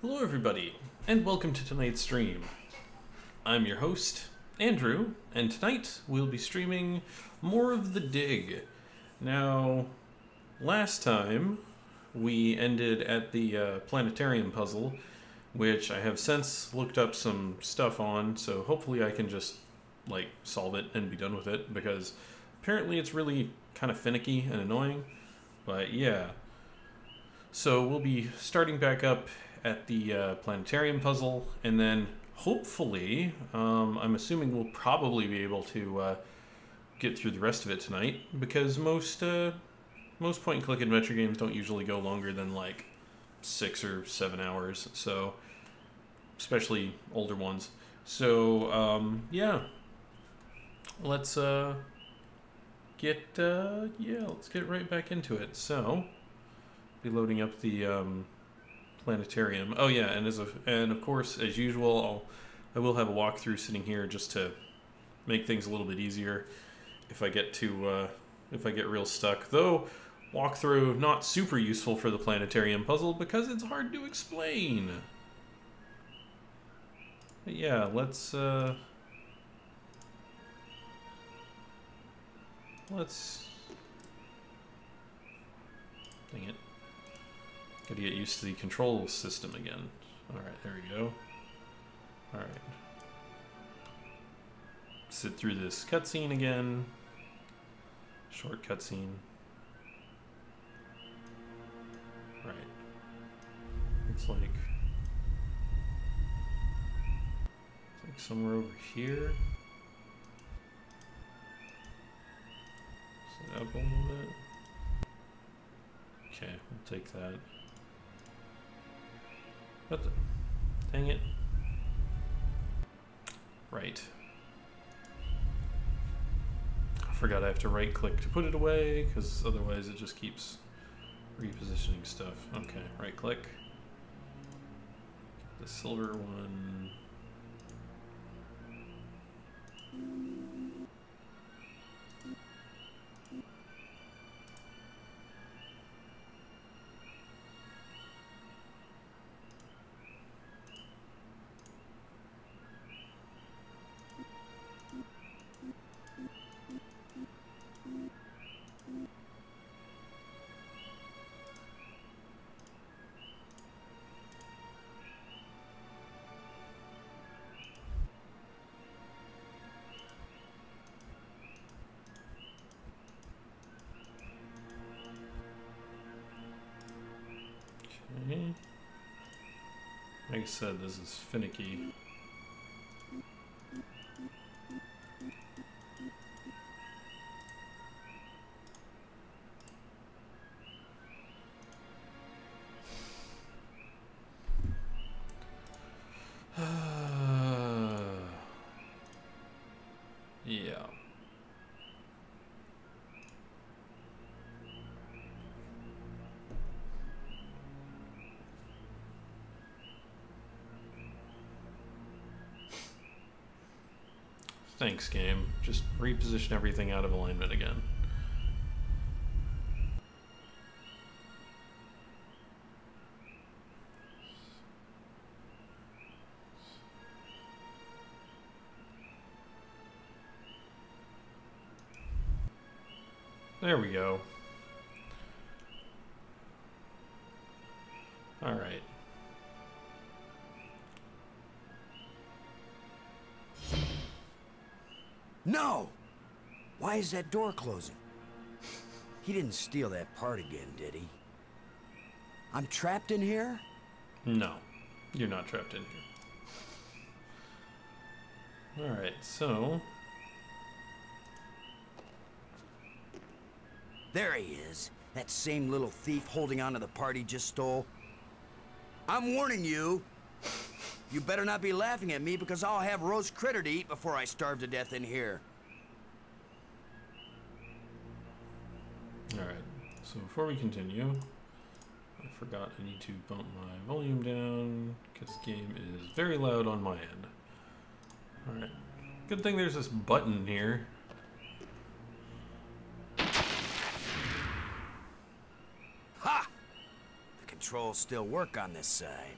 Hello, everybody, and welcome to tonight's stream. I'm your host, Andrew, and tonight we'll be streaming more of The Dig. Now, last time we ended at the uh, planetarium puzzle, which I have since looked up some stuff on, so hopefully I can just, like, solve it and be done with it, because apparently it's really kind of finicky and annoying. But yeah. So we'll be starting back up at the uh, planetarium puzzle, and then hopefully, um, I'm assuming we'll probably be able to uh, get through the rest of it tonight, because most uh, most point and click adventure games don't usually go longer than like six or seven hours. So, especially older ones. So um, yeah, let's uh, get uh, yeah, let's get right back into it. So, be loading up the um, planetarium. Oh yeah, and as a and of course as usual, I'll I will have a walkthrough sitting here just to make things a little bit easier if I get to uh, if I get real stuck. Though walkthrough not super useful for the planetarium puzzle because it's hard to explain. But yeah, let's uh, let's dang it. Gotta get used to the control system again. Alright, there we go. Alright. Sit through this cutscene again. Short cutscene. Right. Looks like... It's like somewhere over here. Set up a little bit. Okay, we'll take that. What the? Dang it. Right. I forgot I have to right click to put it away, because otherwise it just keeps repositioning stuff. Okay, right click. The silver one. Said, this is finicky. Game. Just reposition everything out of alignment again. There we go. Is that door closing? He didn't steal that part again, did he? I'm trapped in here? No, you're not trapped in here. Alright, so... There he is. That same little thief holding on to the part he just stole. I'm warning you. You better not be laughing at me because I'll have roast critter to eat before I starve to death in here. Alright, so before we continue, I forgot I need to bump my volume down because the game is very loud on my end. Alright, good thing there's this button here. Ha! The controls still work on this side.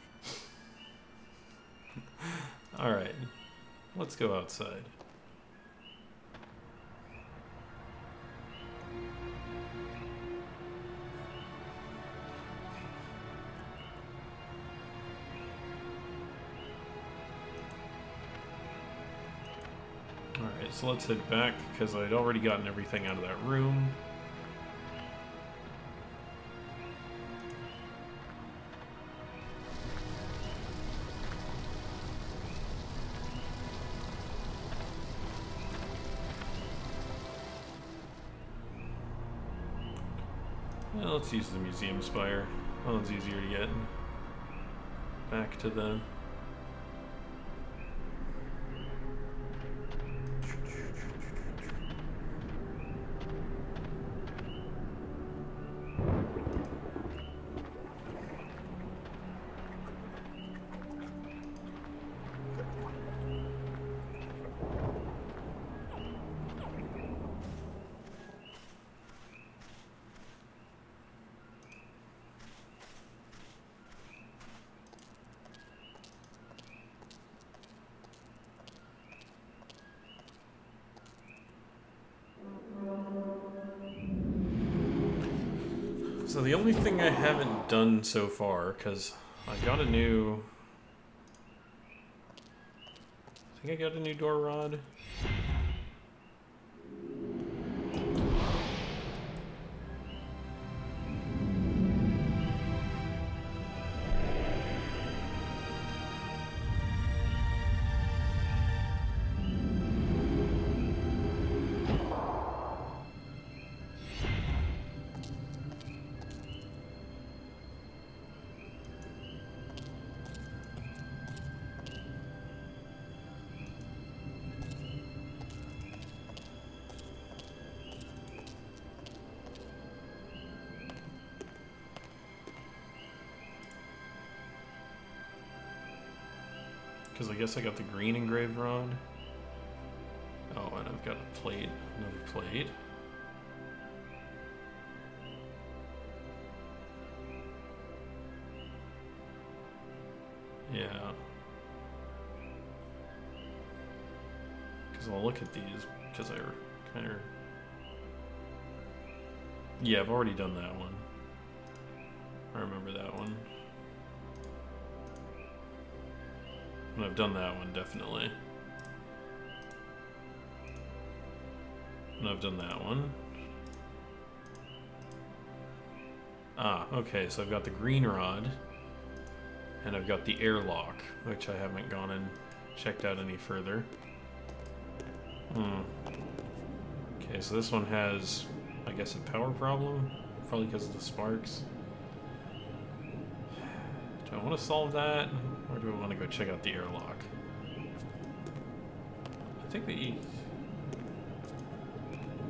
Alright. Let's go outside. Alright, so let's head back because I'd already gotten everything out of that room. Let's use the museum spire. That one's easier to get back to the So the only thing I haven't done so far, because I got a new... I think I got a new door rod. Guess I got the green engraved rod. Oh, and I've got a plate, another plate. Yeah. Because I'll look at these, because I kind of... Yeah, I've already done that one. I've done that one, definitely. And I've done that one. Ah, okay, so I've got the green rod. And I've got the airlock, which I haven't gone and checked out any further. Hmm. Okay, so this one has, I guess, a power problem? Probably because of the sparks. Do I want to solve that? Do I want to go check out the airlock? I think the...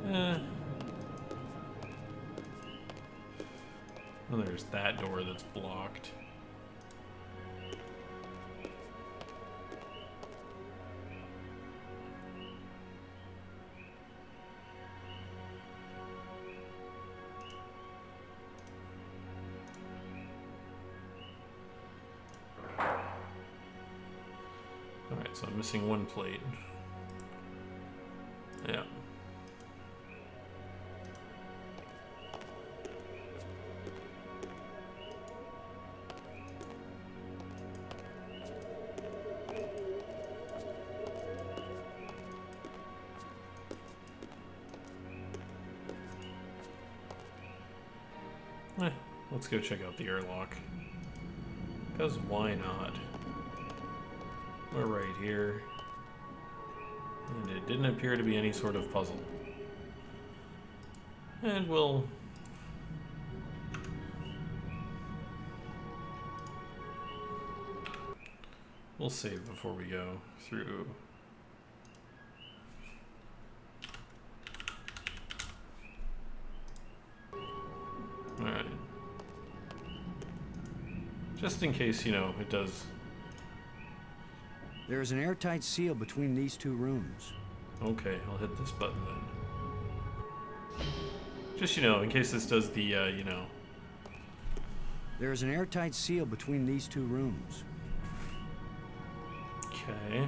Eh. Well, there's that door that's blocked. Missing one plate. Yeah. Eh, let's go check out the airlock. Because why not? Right here. And it didn't appear to be any sort of puzzle. And we'll... We'll save before we go through. Alright. Just in case, you know, it does There is an airtight seal between these two rooms. Okay, I'll hit this button then. Just, you know, in case this does the, uh, you know... There is an airtight seal between these two rooms. Okay.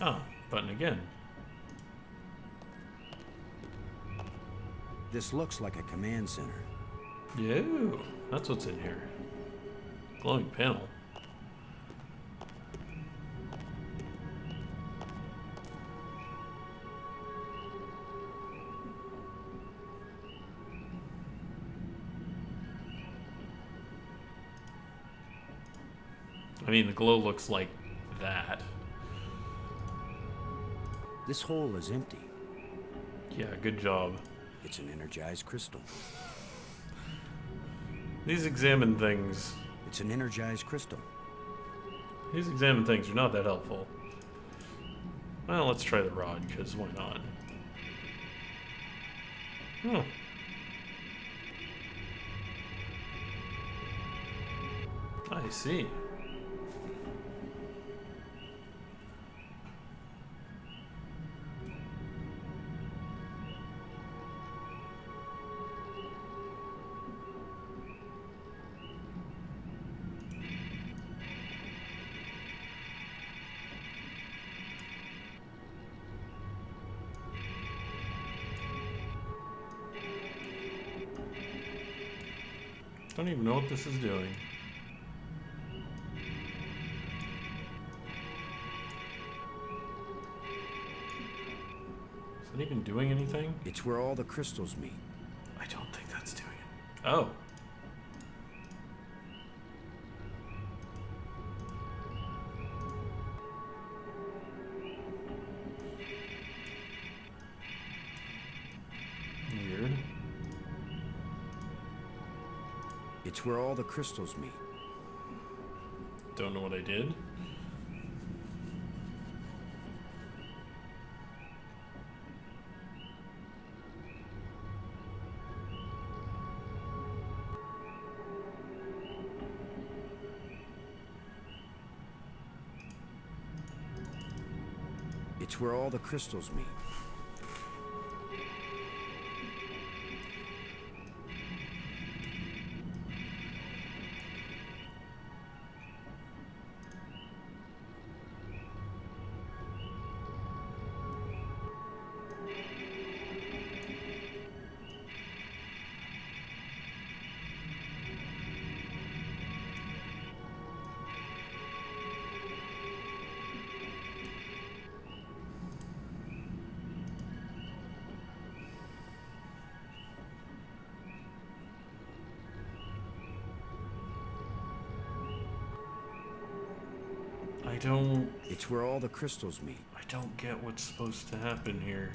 Ah, button again. This looks like a command center. Yeah, that's what's in here. Glowing panel. I mean, the glow looks like that. This hole is empty. Yeah, good job. It's an energized crystal. These examine things. It's an energized crystal. These examine things are not that helpful. Well, let's try the rod, because why not? I see. Don't even know what this is doing. Is it even doing anything? It's where all the crystals meet. I don't think that's doing it. Oh. It's where all the crystals meet. Don't know what I did. It's where all the crystals meet. Where all the crystals meet. I don't get what's supposed to happen here.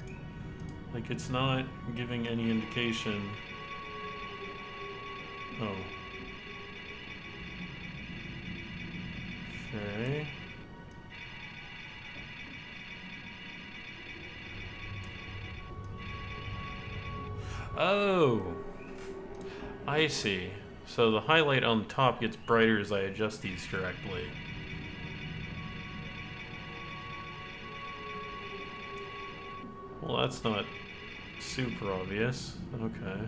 Like it's not giving any indication. Oh. Okay. Oh. I see. So the highlight on the top gets brighter as I adjust these correctly. That's not super obvious. Okay.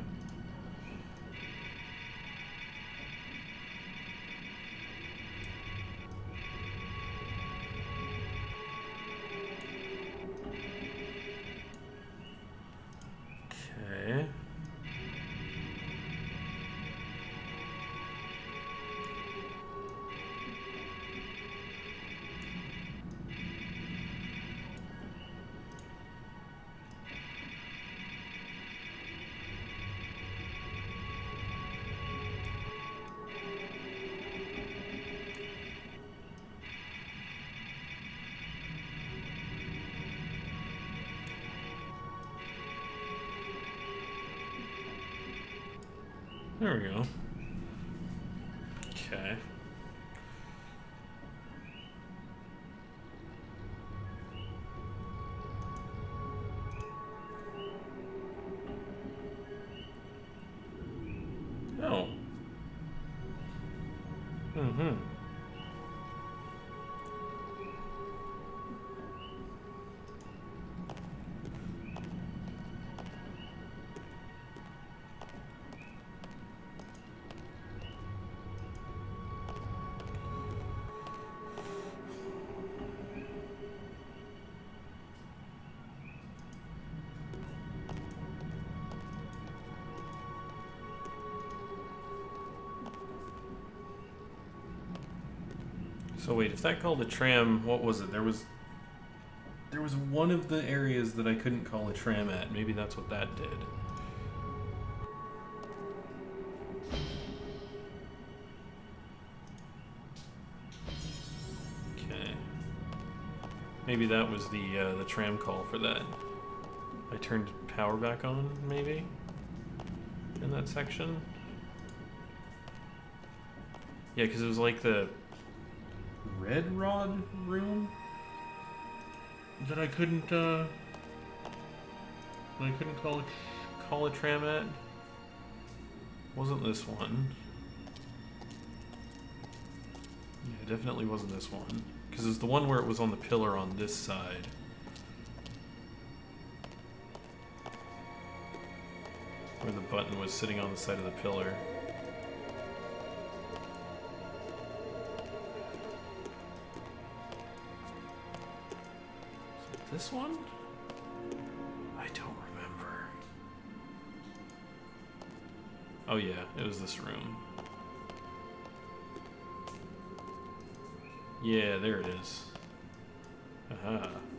So wait, if that called a tram, what was it? There was there was one of the areas that I couldn't call a tram at. Maybe that's what that did. Okay. Maybe that was the uh, the tram call for that. I turned power back on, maybe? In that section? Yeah, because it was like the red rod room that I couldn't uh I couldn't call a, call a tram at. Wasn't this one? Yeah, definitely wasn't this one because it's the one where it was on the pillar on this side. Where the button was sitting on the side of the pillar. This one? I don't remember. Oh yeah, it was this room. Yeah, there it is. Aha. Looks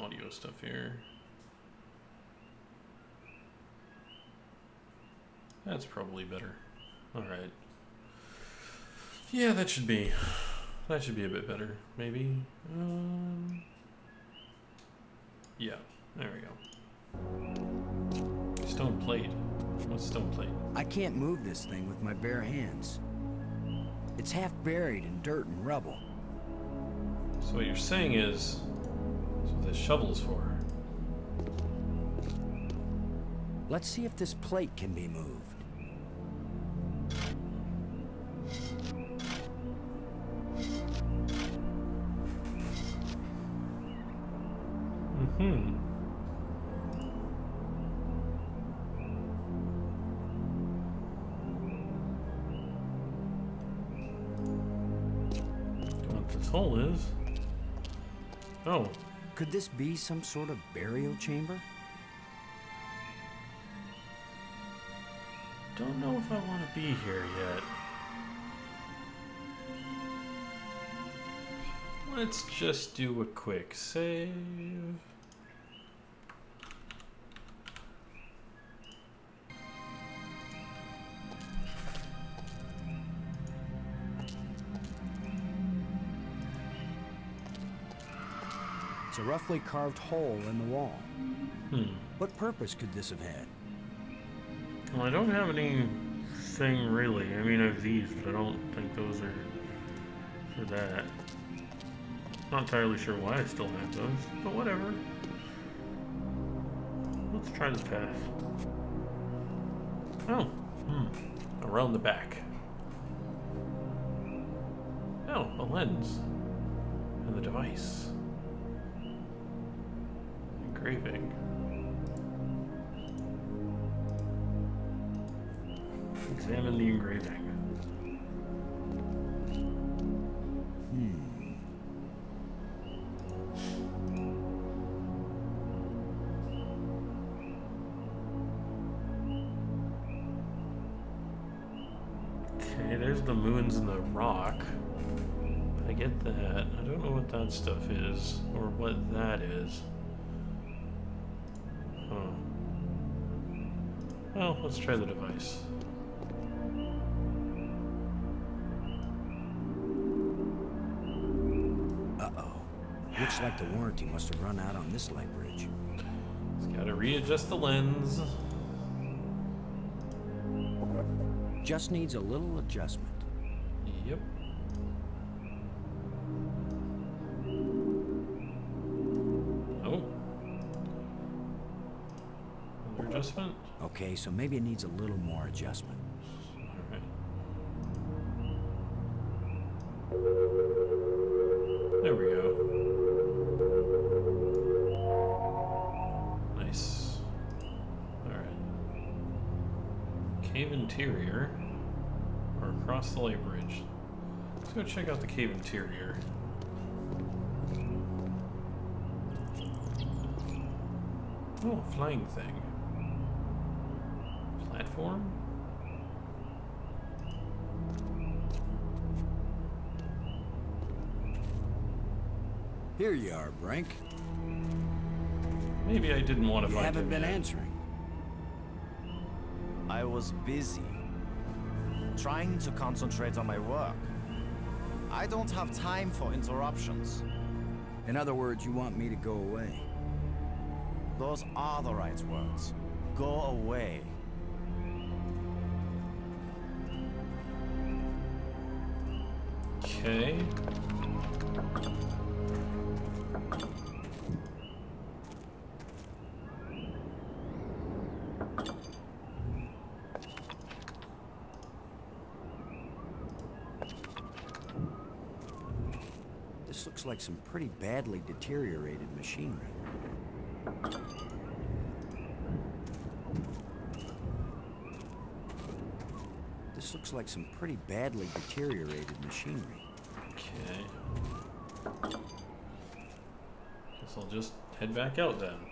audio stuff here. That's probably better. Alright. Yeah, that should be. That should be a bit better, maybe. Um, yeah, there we go. Stone plate. What's stone plate? I can't move this thing with my bare hands. It's half buried in dirt and rubble. So what you're saying is, this shovel is for. Let's see if this plate can be moved. This be some sort of burial chamber? don't know if I want to be here yet. Let's just do a quick save. Roughly carved hole in the wall. Hmm. What purpose could this have had? Well, I don't have anything really. I mean, I have these, but I don't think those are for that. Not entirely sure why I still have those, but whatever. Let's try this path. Oh, Hmm. Around the back. Oh, a lens. And the device. Engraving. Examine the engraving. Hmm. Okay, there's the moons and the rock. I get that. I don't know what that stuff is, or what that is. Well, let's try the device. Uh-oh. Looks like the warranty must have run out on this light bridge. Just gotta readjust the lens. Just needs a little adjustment. Okay, so maybe it needs a little more adjustment. There we go. Nice. Alright. Cave interior. Or across the light bridge. Let's go check out the cave interior. Oh, flying thing. Platform? Here you are, Brink. Maybe I didn't want to You find haven't him been yet. answering. I was busy. Trying to concentrate on my work. I don't have time for interruptions. In other words, you want me to go away. Those are the right words. Go away. Okay. This looks like some pretty badly deteriorated machinery. This looks like some pretty badly deteriorated machinery. Okay. Guess I'll just head back out then.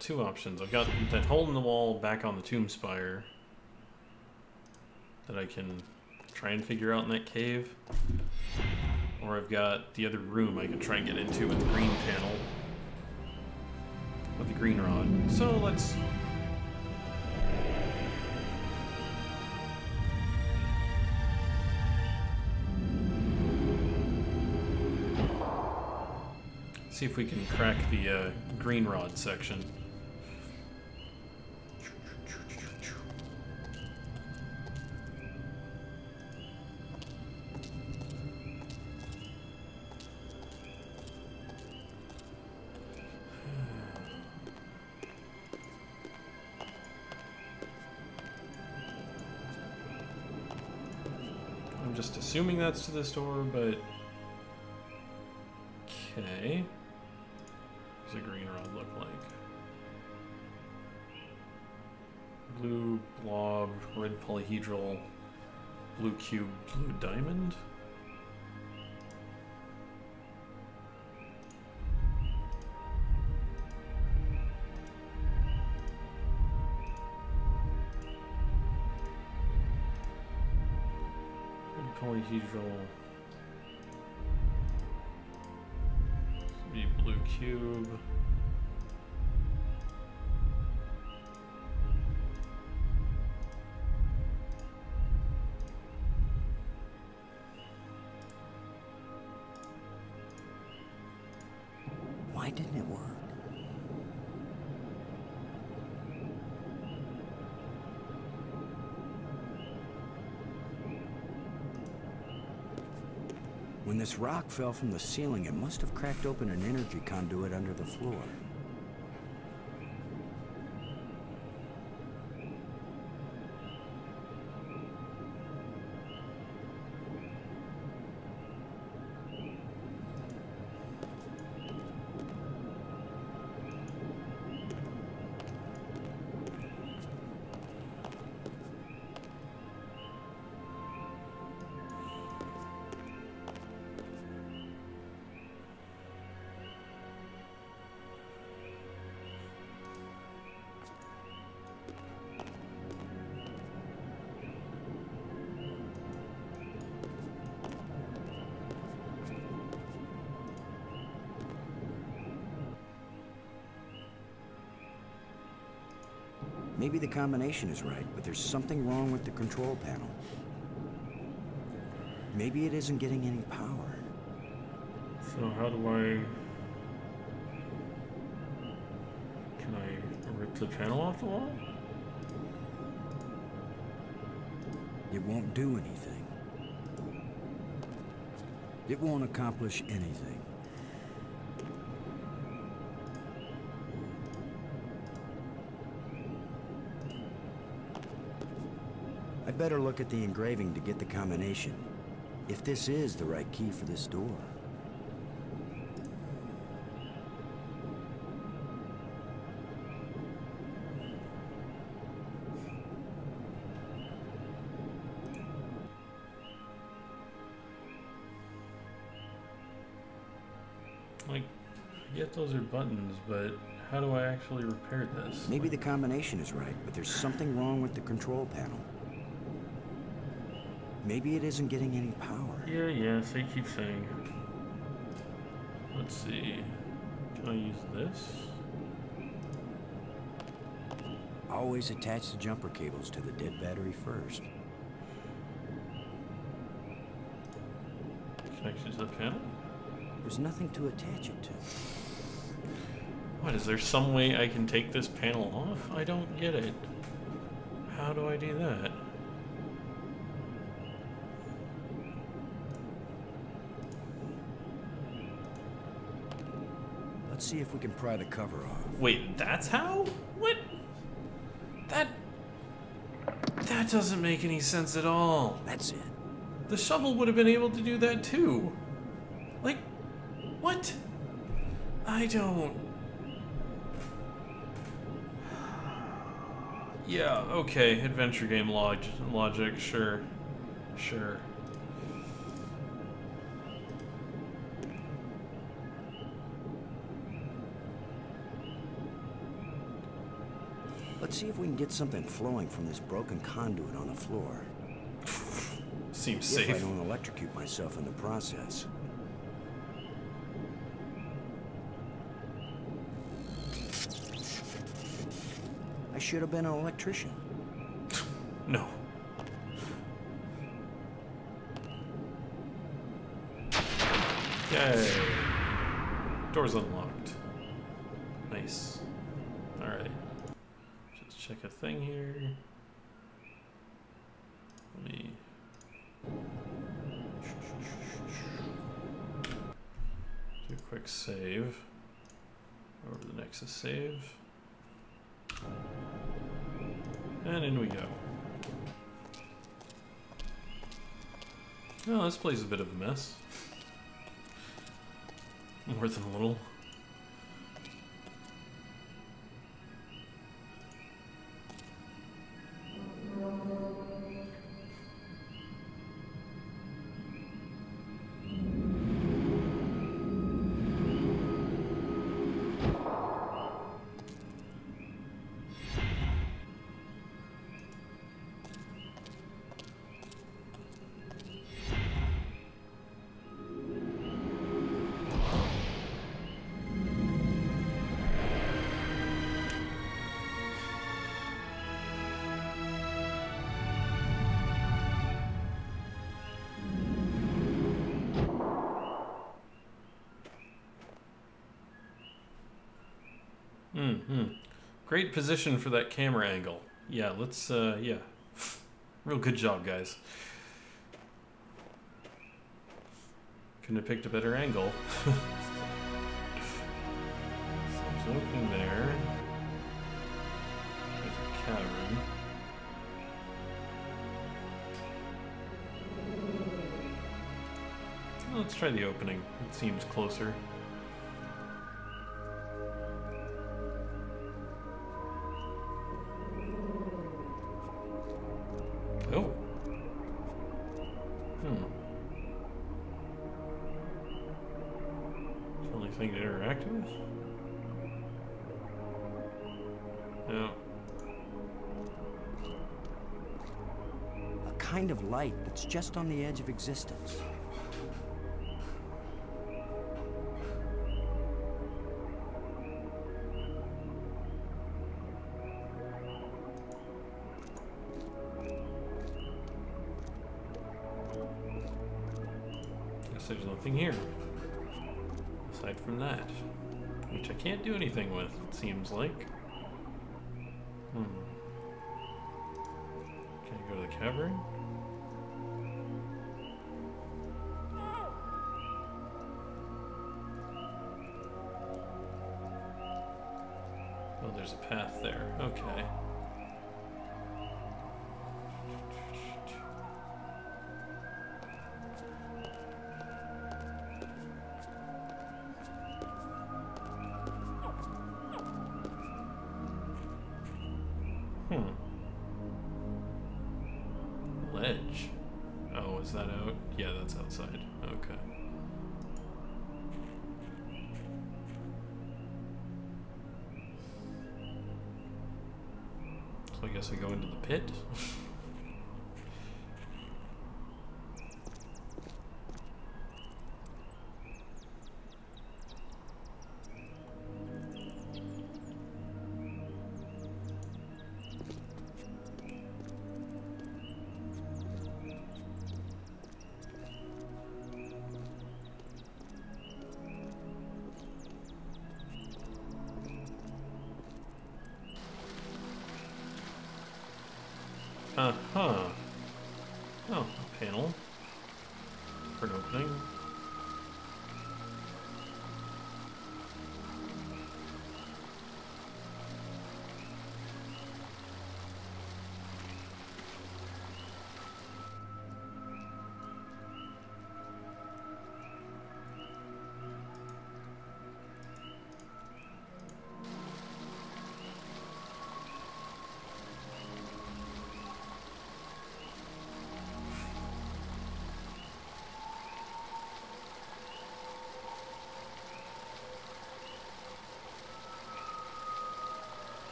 Two options. I've got that hole in the wall back on the tomb spire that I can try and figure out in that cave. Or I've got the other room I can try and get into with the green panel. With the green rod. So let's see if we can crack the uh, green rod section. Assuming that's to this door, but okay. What does a green rod look like? blue blob, red polyhedral, blue cube, blue diamond. Red polyhedral. Be blue cube. When this rock fell from the ceiling, it must have cracked open an energy conduit under the floor. Maybe the combination is right, but there's something wrong with the control panel. Maybe it isn't getting any power. So how do I... Can I rip the panel off the wall? It won't do anything. It won't accomplish anything. I'd better look at the engraving to get the combination. If this is the right key for this door. Like, I get those are buttons, but how do I actually repair this? Maybe the combination is right, but there's something wrong with the control panel. Maybe it isn't getting any power. Yeah, yes, they keep saying. Let's see. Can I use this? Always attach the jumper cables to the dead battery first. Connection to the panel? There's nothing to attach it to. What, is there some way I can take this panel off? I don't get it. How do I do that? See if we can pry the cover off. Wait, that's how? What? That... That doesn't make any sense at all. That's it. The shovel would have been able to do that too. Like, what? I don't. Yeah, okay, adventure game log logic, sure. Sure. See if we can get something flowing from this broken conduit on the floor. Seems If I don't electrocute myself in the process. I should have been an electrician. No. Yay. Door's unlocked. Thing here. Let me. Do a quick save. Over the Nexus save. And in we go. Oh, this place is a bit of a mess. More than a little. Great position for that camera angle. Yeah, let's, uh, yeah. Real good job, guys. Couldn't have picked a better angle. Opening there. There's a cavern. Let's try the opening. It seems closer. That's just on the edge of existence. Guess there's nothing here. Aside from that. Which I can't do anything with, it seems like. Okay. I guess I go into the pit.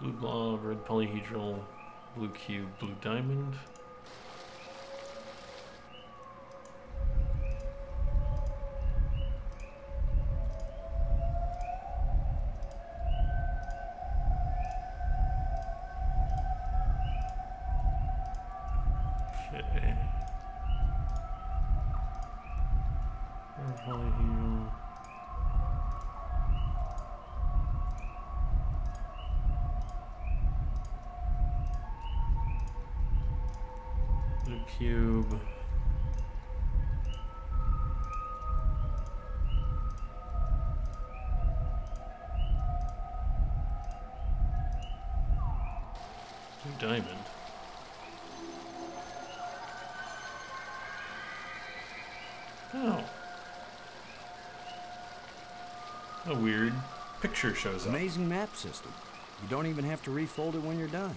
Blue blob, red polyhedral, blue cube, blue diamond. Okay. Red polyhedral. Blue cube. Blue diamond. Oh. A weird picture shows up. Amazing map system. You don't even have to refold it when you're done.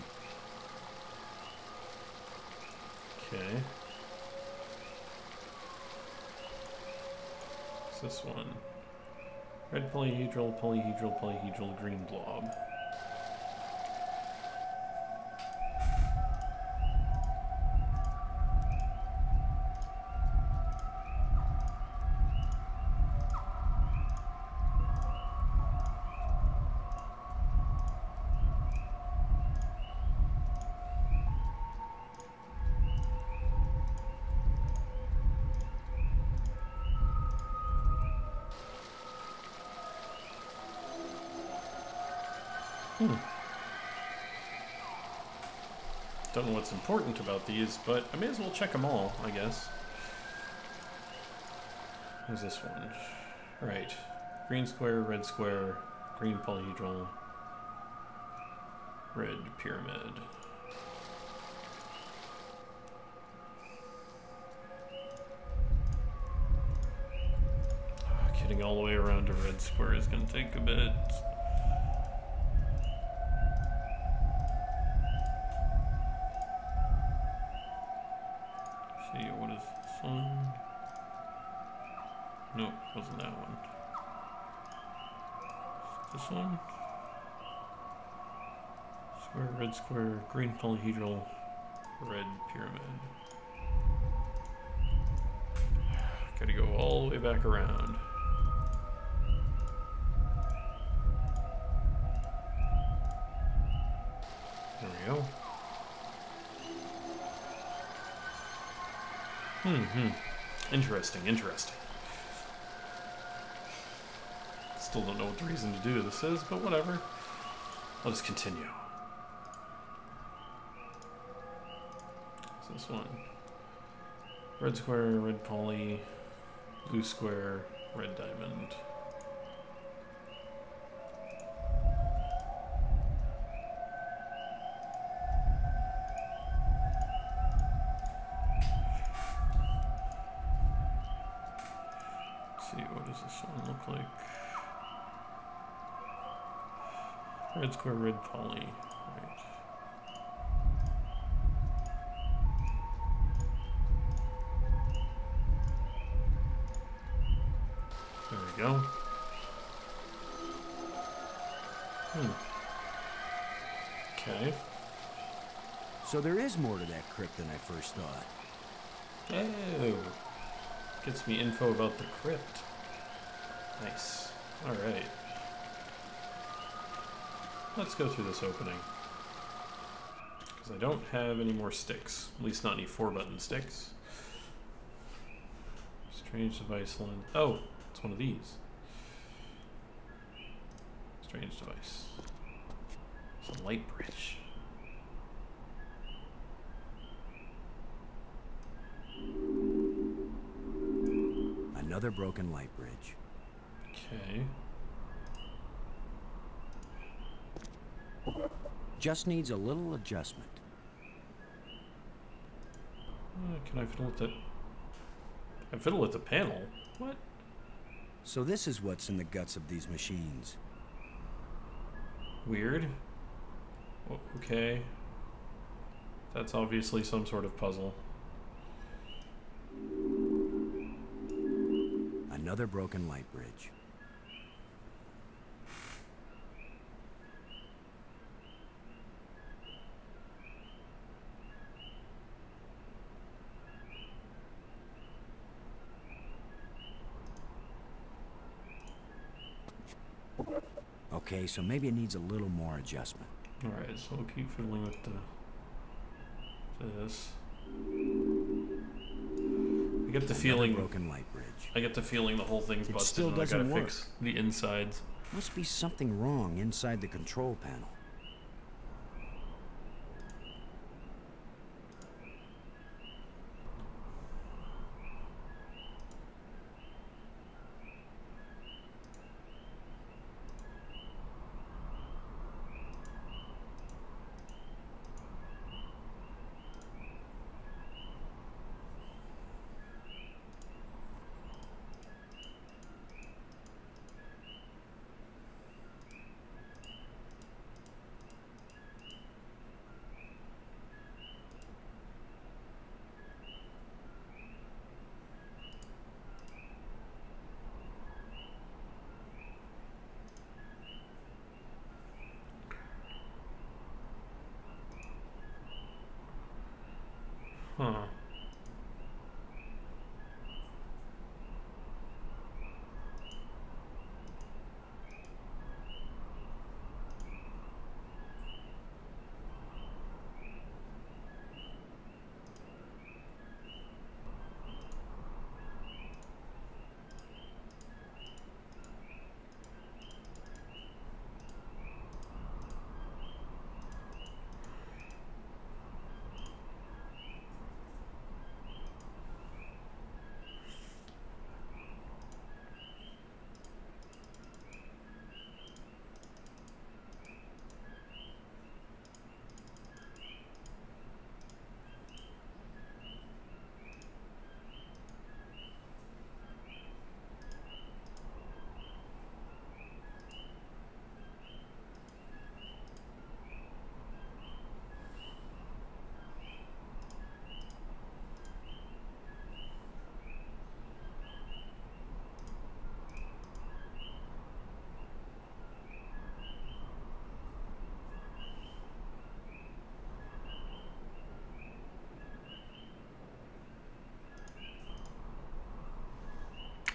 Okay. What's this one? Red polyhedral, polyhedral, polyhedral, green blob. What's important about these, but I may as well check them all, I guess. Who's this one? Right. Green square, red square, green polyhedral, red pyramid. Ah, getting all the way around to red square is going to take a bit. Polyhedral, red pyramid. Gotta go all the way back around. There we go. Hmm, hmm. Interesting, interesting. Still don't know what the reason to do this is, but whatever. I'll just continue. What's this one? Red square, red poly, blue square, red diamond. See, what does this one look like? Red square, red poly. Right. There we go. Hmm. Okay. So there is more to that crypt than I first thought. Oh. Gets me info about the crypt. Nice. Alright. Let's go through this opening. Because I don't have any more sticks. At least not any four button sticks. Strange device lens. Oh, it's one of these. Strange device. It's a light bridge. Another broken light bridge. Okay. Just needs a little adjustment. Uh, can I fiddle with the... I fiddle with the panel? What? So this is what's in the guts of these machines. Weird. Okay. That's obviously some sort of puzzle. Another broken light bridge. Okay, so maybe it needs a little more adjustment. Alright, so we'll keep fiddling with the... This. I get the feeling... broken light bridge. I get the feeling the whole thing's It busted still and I gotta doesn't fix the insides. Must be something wrong inside the control panel.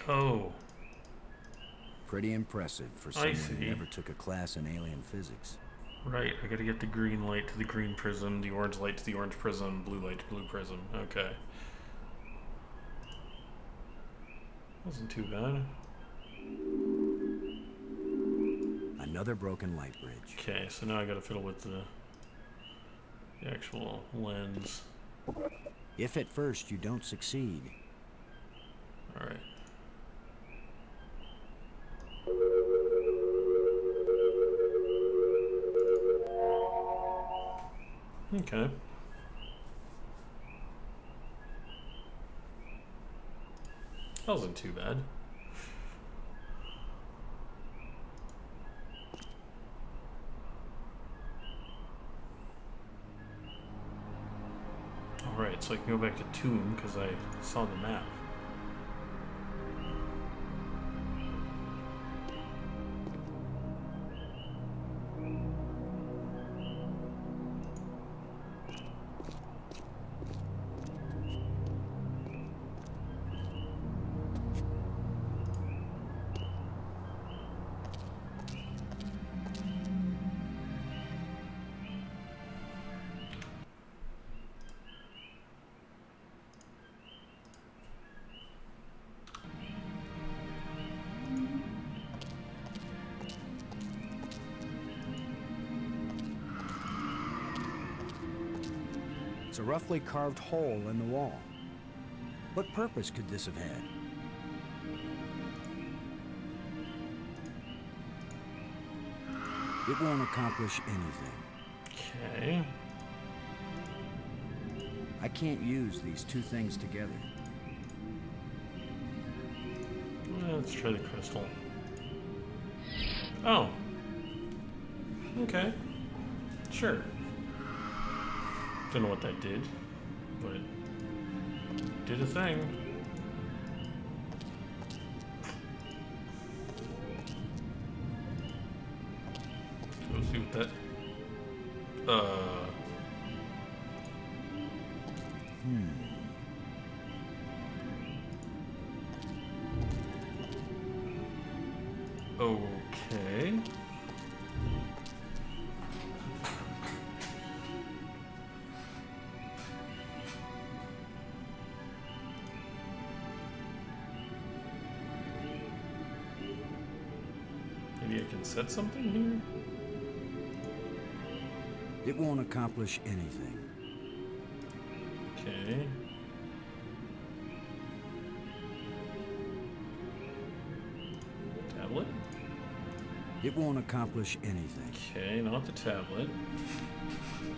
Oh, Pretty impressive for someone who never took a class in alien physics. right. I gotta get the green light to the green prism, the orange light to the orange prism, blue light to blue prism. Okay. Wasn't too bad. Another broken light bridge. Okay, so now I gotta fiddle with the, the actual lens. If at first you don't succeed, Alright. Okay. That wasn't too bad. Alright, so I can go back to Tomb because I saw the map. A roughly carved hole in the wall. What purpose could this have had? It won't accomplish anything. Okay. I can't use these two things together. Let's try the crystal. Oh. Okay. Sure. Don't know what that did, but did a thing. Go see what that. Uh. I something here? It won't accomplish anything. Okay. Tablet? It won't accomplish anything. Okay, not the tablet.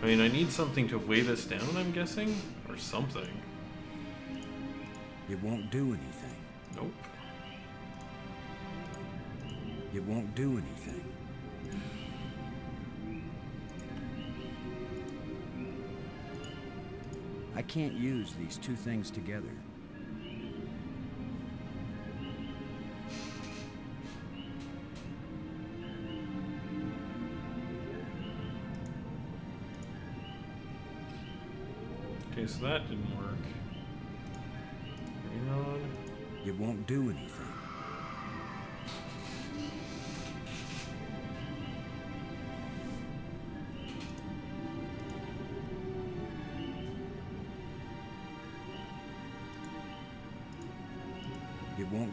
I mean, I need something to weigh this down, I'm guessing? Or something. It won't do anything. It won't do anything. I can't use these two things together. Okay, so that didn't work. It won't do anything.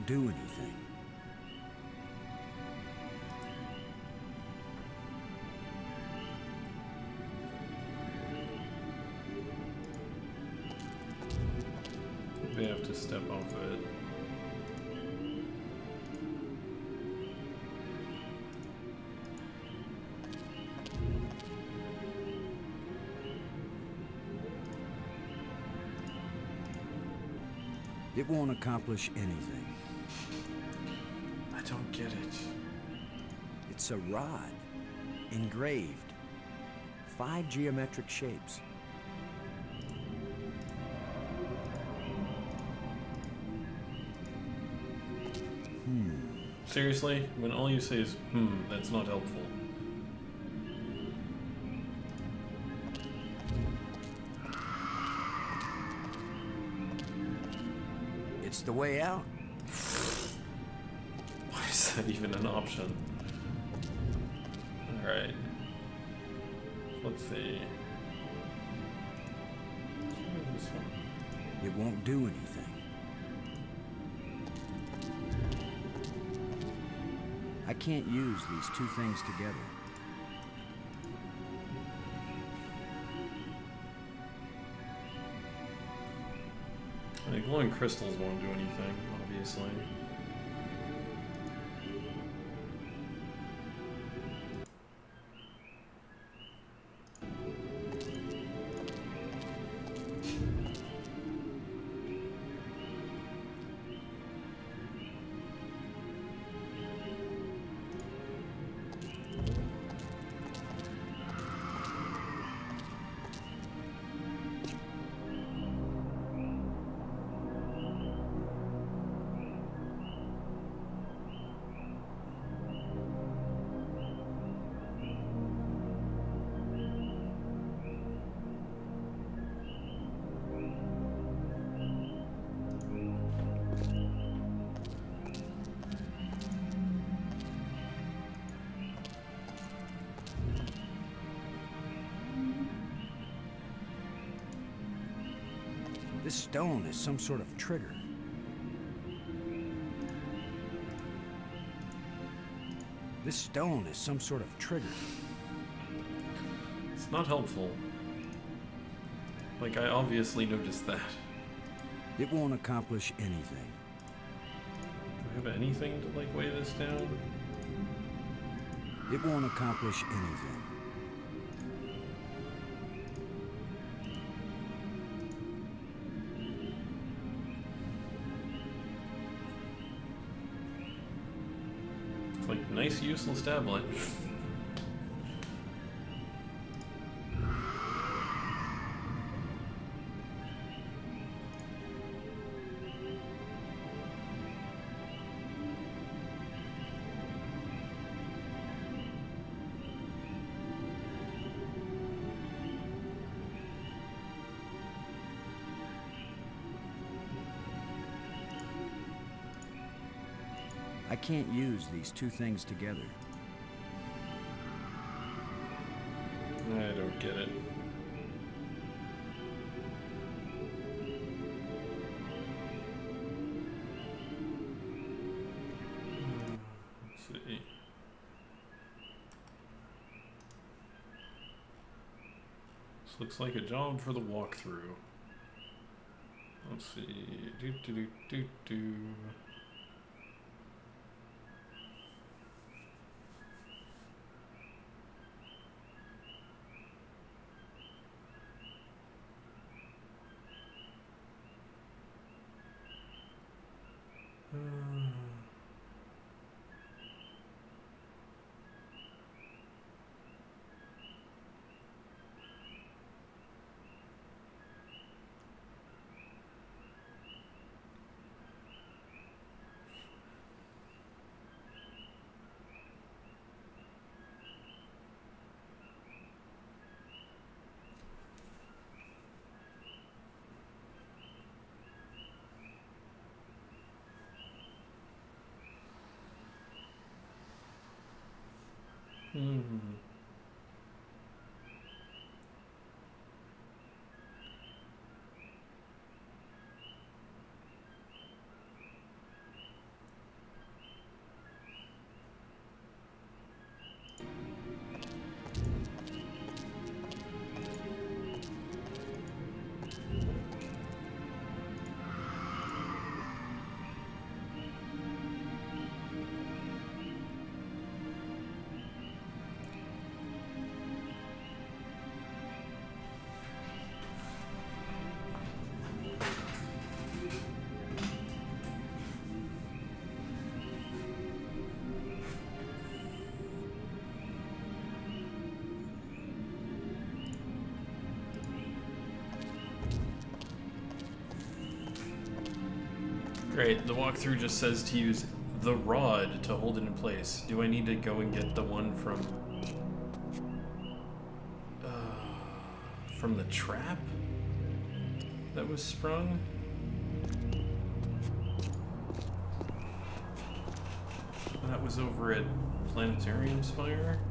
Do anything. I have to step off it. It won't accomplish anything. It's a rod, engraved. Five geometric shapes. Hmm. Seriously? When all you say is, hmm, that's not helpful. It's the way out. Why is that even an option? Let's see. It won't do anything. I can't use these two things together. The glowing crystals won't do anything, obviously. Some sort of trigger. This stone is some sort of trigger. It's not helpful. Like, I obviously noticed that. It won't accomplish anything. Do I have anything to, like, weigh this down? It won't accomplish anything. Nice useless tablet. Can't use these two things together. I don't get it. Looks like a job for the walkthrough. Let's see. Do do do do do. Great, the walkthrough just says to use the rod to hold it in place. Do I need to go and get the one from... Uh, from the trap? That was sprung? That was over at Planetarium Spire.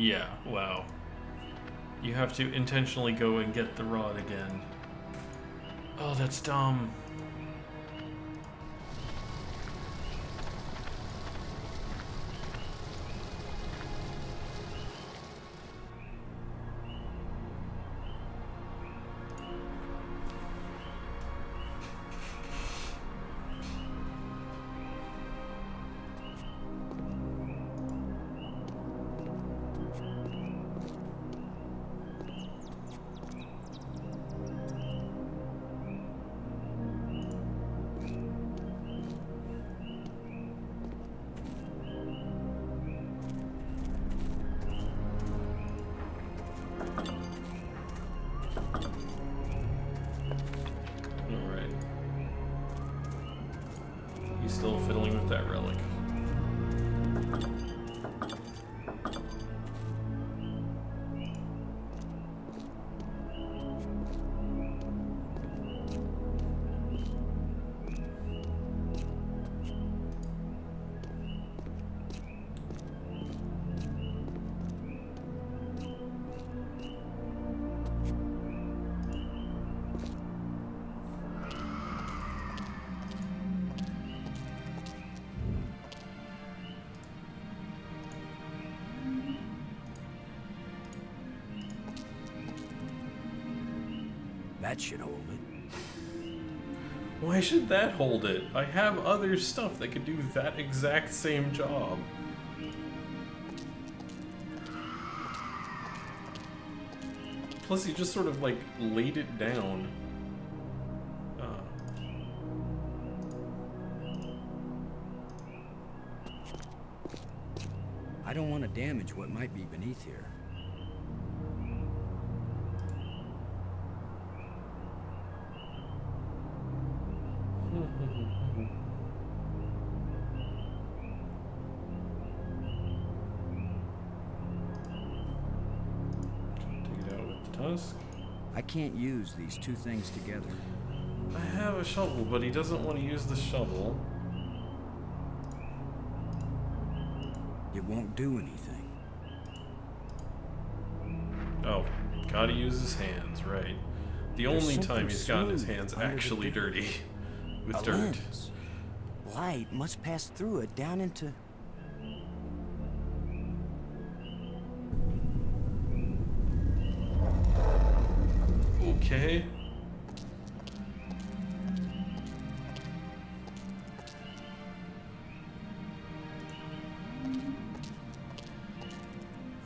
Yeah, wow. You have to intentionally go and get the rod again. Oh, that's dumb. Should that hold it? I have other stuff that could do that exact same job. Plus, he just sort of like laid it down. Uh, I don't want to damage what might be beneath here. Can't use these two things together. I have a shovel, but he doesn't want to use the shovel. It won't do anything. Oh, gotta use his hands, right. The There's only time he's gotten his hands actually dirty with A dirt. lens. Light must pass through it down into. Okay.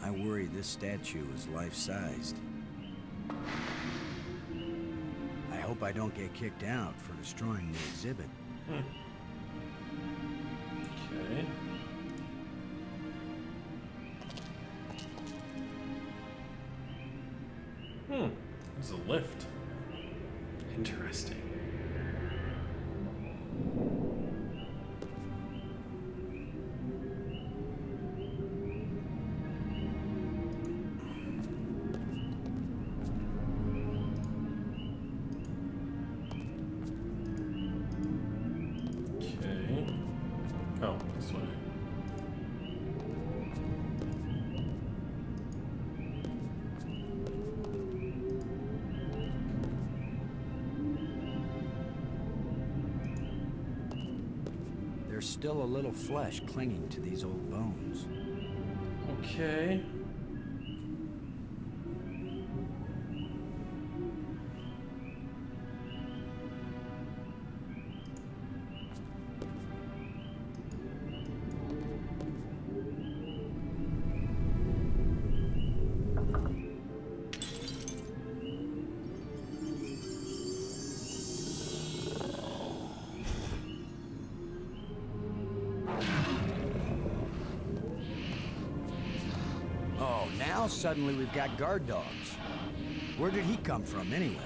I worry this statue is life-sized. I hope I don't get kicked out for destroying the exhibit. Okay. Still a little flesh clinging to these old bones. Okay. Now suddenly we've got guard dogs. Where did he come from anyway?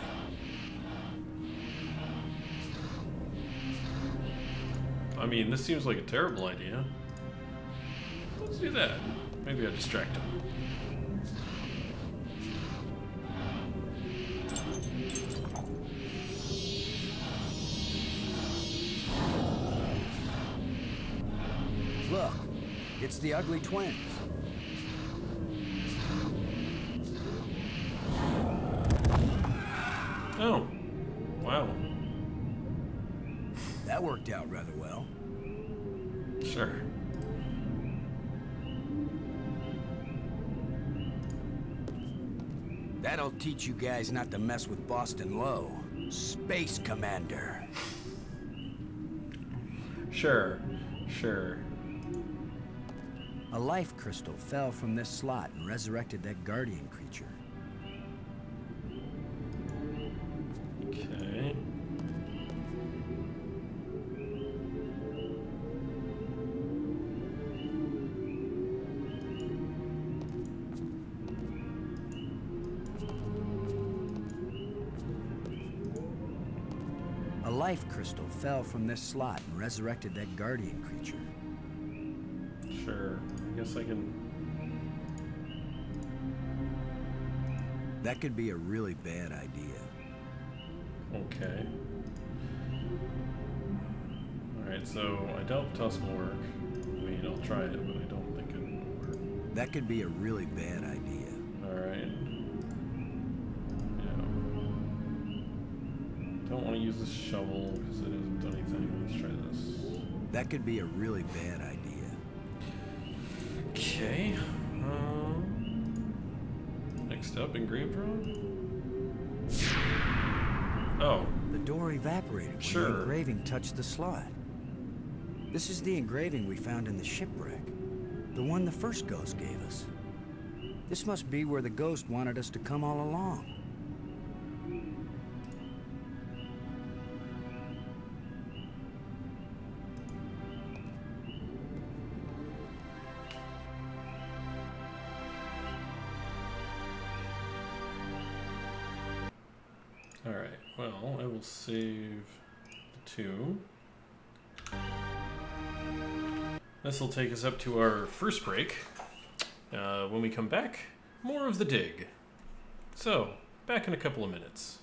I mean, this seems like a terrible idea. Let's do that. Maybe I'll distract him. Look, it's the ugly twins. That worked out rather well. Sure. That'll teach you guys not to mess with Boston Low. Space Commander. Sure. Sure. A life crystal fell from this slot and resurrected that guardian creature. Fell from this slot and resurrected that guardian creature. Sure. I guess I can. That could be a really bad idea. Okay. Alright, so I doubt Tusk will work. I mean, I'll try it, but I don't think it will work. That could be a really bad idea. Alright. Don't want to use this shovel because it hasn't done anything. Let's try this. That could be a really bad idea. Okay. Um, next up, engraved draw. Oh, The door evaporated when Sure. the engraving touched the slot. This is the engraving we found in the shipwreck. The one the first ghost gave us. This must be where the ghost wanted us to come all along. Will save the two. This will take us up to our first break. Uh, when we come back, more of the dig. So, back in a couple of minutes.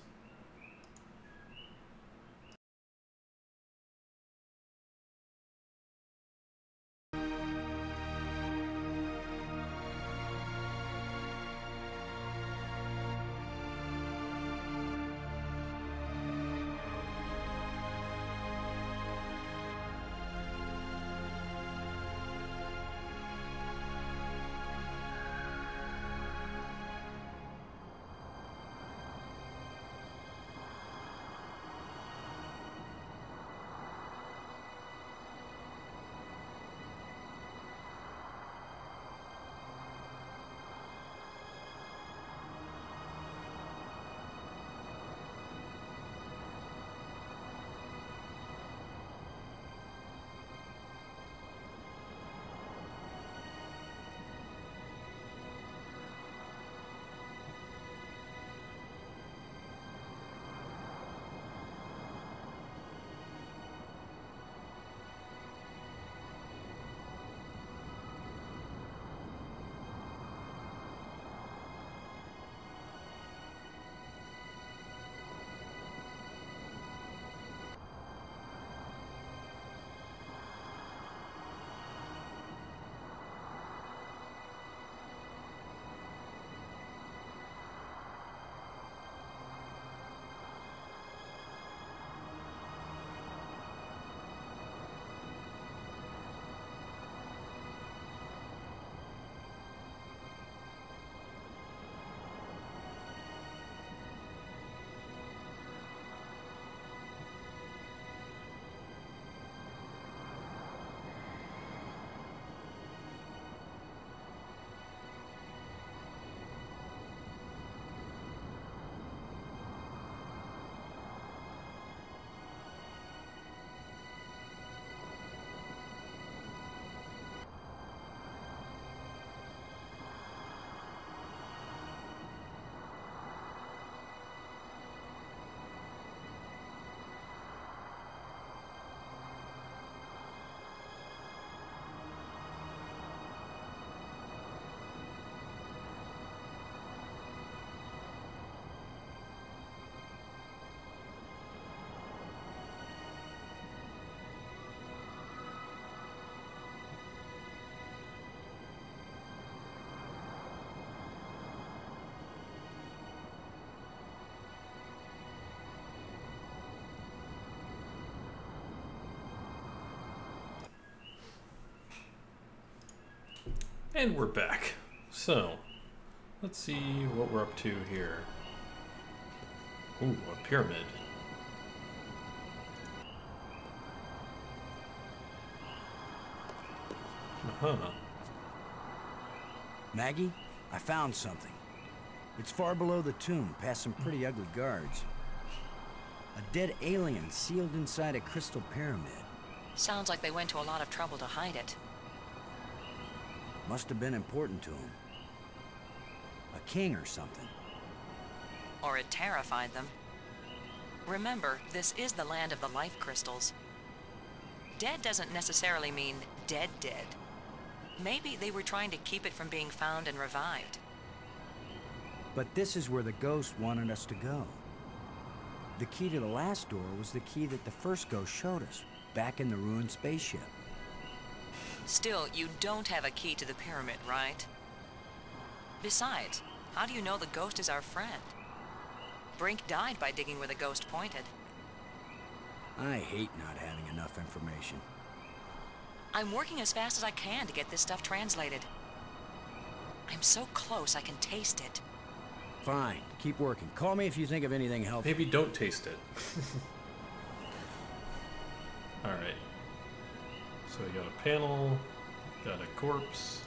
And we're back. So, let's see what we're up to here. Ooh, a pyramid. Uh-huh. Maggie, I found something. It's far below the tomb, past some pretty ugly guards. A dead alien sealed inside a crystal pyramid. Sounds like they went to a lot of trouble to hide it. Must have been important to him. A king or something. Or it terrified them. Remember, this is the land of the life crystals. Dead doesn't necessarily mean dead dead. Maybe they were trying to keep it from being found and revived. But this is where the ghost wanted us to go. The key to the last door was the key that the first ghost showed us, back in the ruined spaceship. Still, you don't have a key to the pyramid, right? Besides, how do you know the ghost is our friend? Brink died by digging where the ghost pointed. I hate not having enough information. I'm working as fast as I can to get this stuff translated. I'm so close I can taste it. Fine, keep working. Call me if you think of anything helpful. Maybe don't taste it. panel, got a corpse.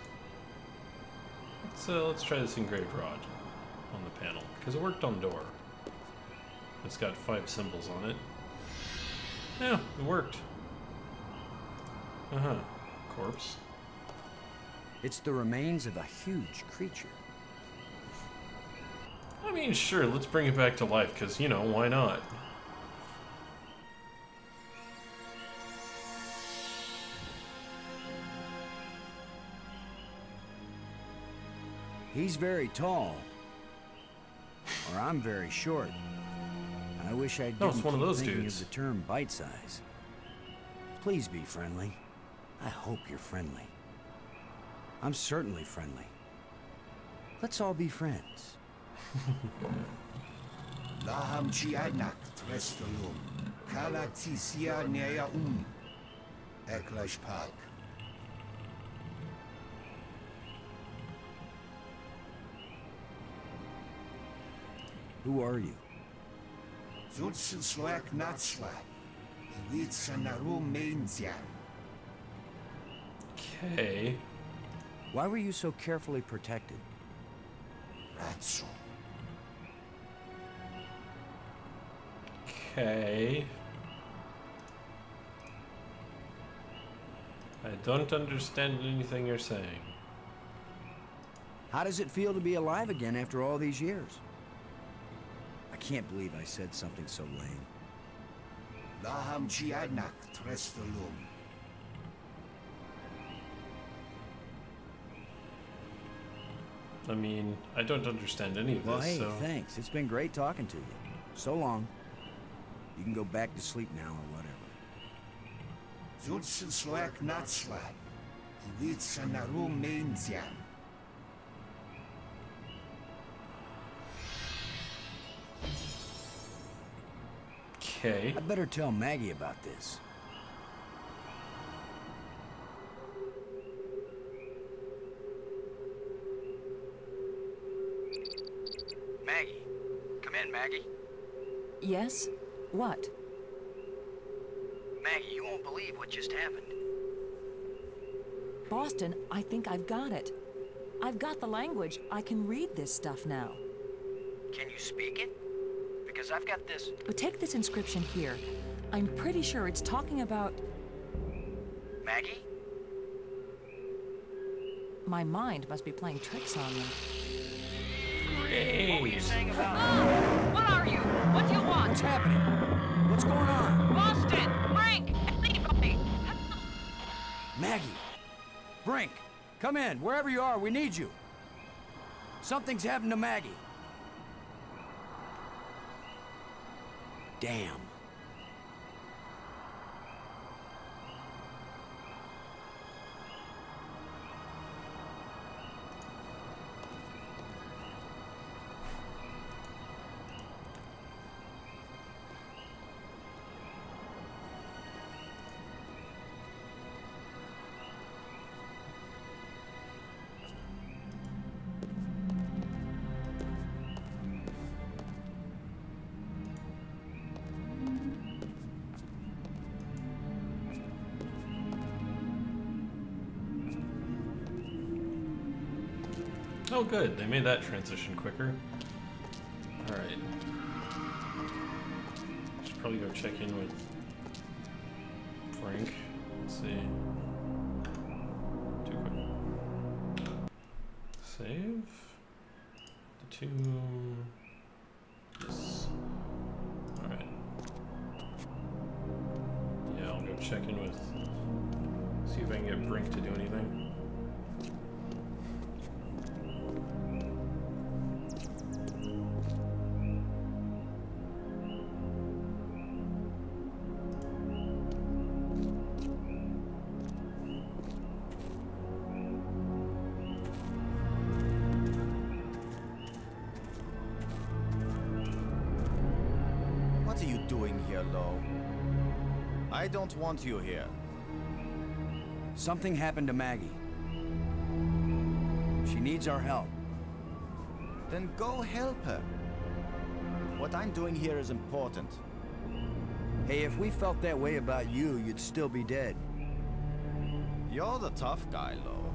Let's, uh, let's try this engraved rod on the panel, because it worked on door. It's got five symbols on it. Yeah, it worked. Uh-huh. Corpse. It's the remains of a huge creature. I mean, sure, let's bring it back to life, because, you know, why not? He's very tall. Or I'm very short. I wish I didn't No, it's one of those thinking dudes. of the term bite size. Please be friendly. I hope you're friendly. I'm certainly friendly. Let's all be friends. Laham Chianak Trestolum, Kalatisia Nea Um, Eklash Park. Who are you? Zutsen Sloak Natsla, Iwitsanaru Mainzian. Okay. Why were you so carefully protected? Ratso. Okay. I don't understand anything you're saying. How does it feel to be alive again after all these years? I can't believe I said something so lame. Laham Chianak Trestolum. I mean, I don't understand any of Well, this, hey, so. thanks. It's been great talking to you. So long. You can go back to sleep now or whatever. Zutsen Sloak Natsla, Iwitsanaru Mainzian. Okay. I better tell Maggie about this. Maggie. Come in, Maggie. Yes? What? Maggie, you won't believe what just happened. Boston, I think I've got it. I've got the language. I can read this stuff now. Can you speak it? Because I've got this. But take this inscription here. I'm pretty sure it's talking about Maggie? my mind must be playing tricks on me. What were you saying about ah! What are you? What do you want? What's happening? What's going on? Boston! Brink! Anybody! Maggie! Brink! Come in, wherever you are, we need you. Something's happened to Maggie. Damn. Oh, good. They made that transition quicker. Alright. Should probably go check in with Frank. Let's see. Don't want you here. Something happened to Maggie. She needs our help. Then go help her. What I'm doing here is important. Hey, if we felt that way about you, you'd still be dead. You're the tough guy, Low.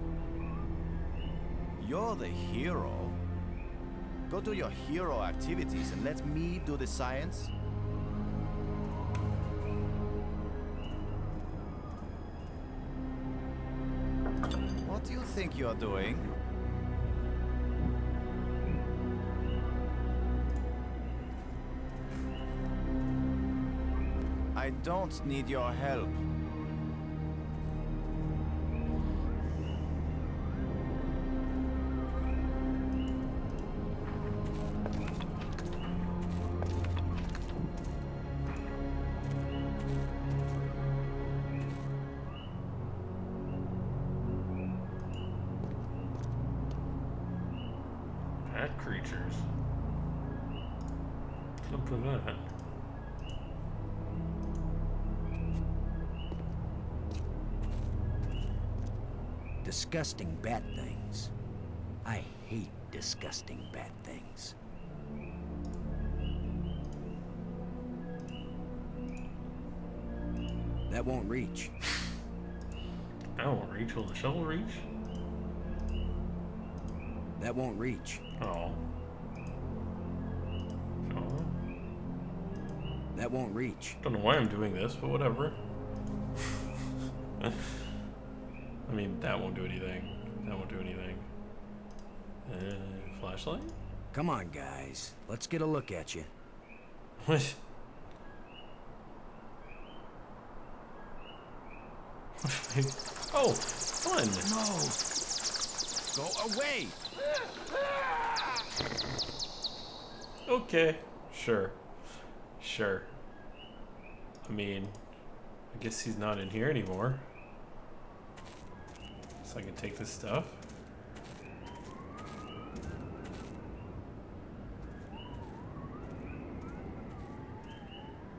You're the hero. Go do your hero activities and let me do the science. You're doing? I don't need your help. Disgusting bad things. I hate disgusting bad things. That won't reach. That won't reach. Will the shovel reach? That won't reach. Oh. Oh. That won't reach. Don't know why I'm doing this, but whatever. I mean, that won't do anything. That won't do anything. Uh, flashlight? Come on, guys. Let's get a look at you. What? oh, fun! No! Go away! Okay, sure. Sure. I mean, I guess he's not in here anymore. So I can take this stuff.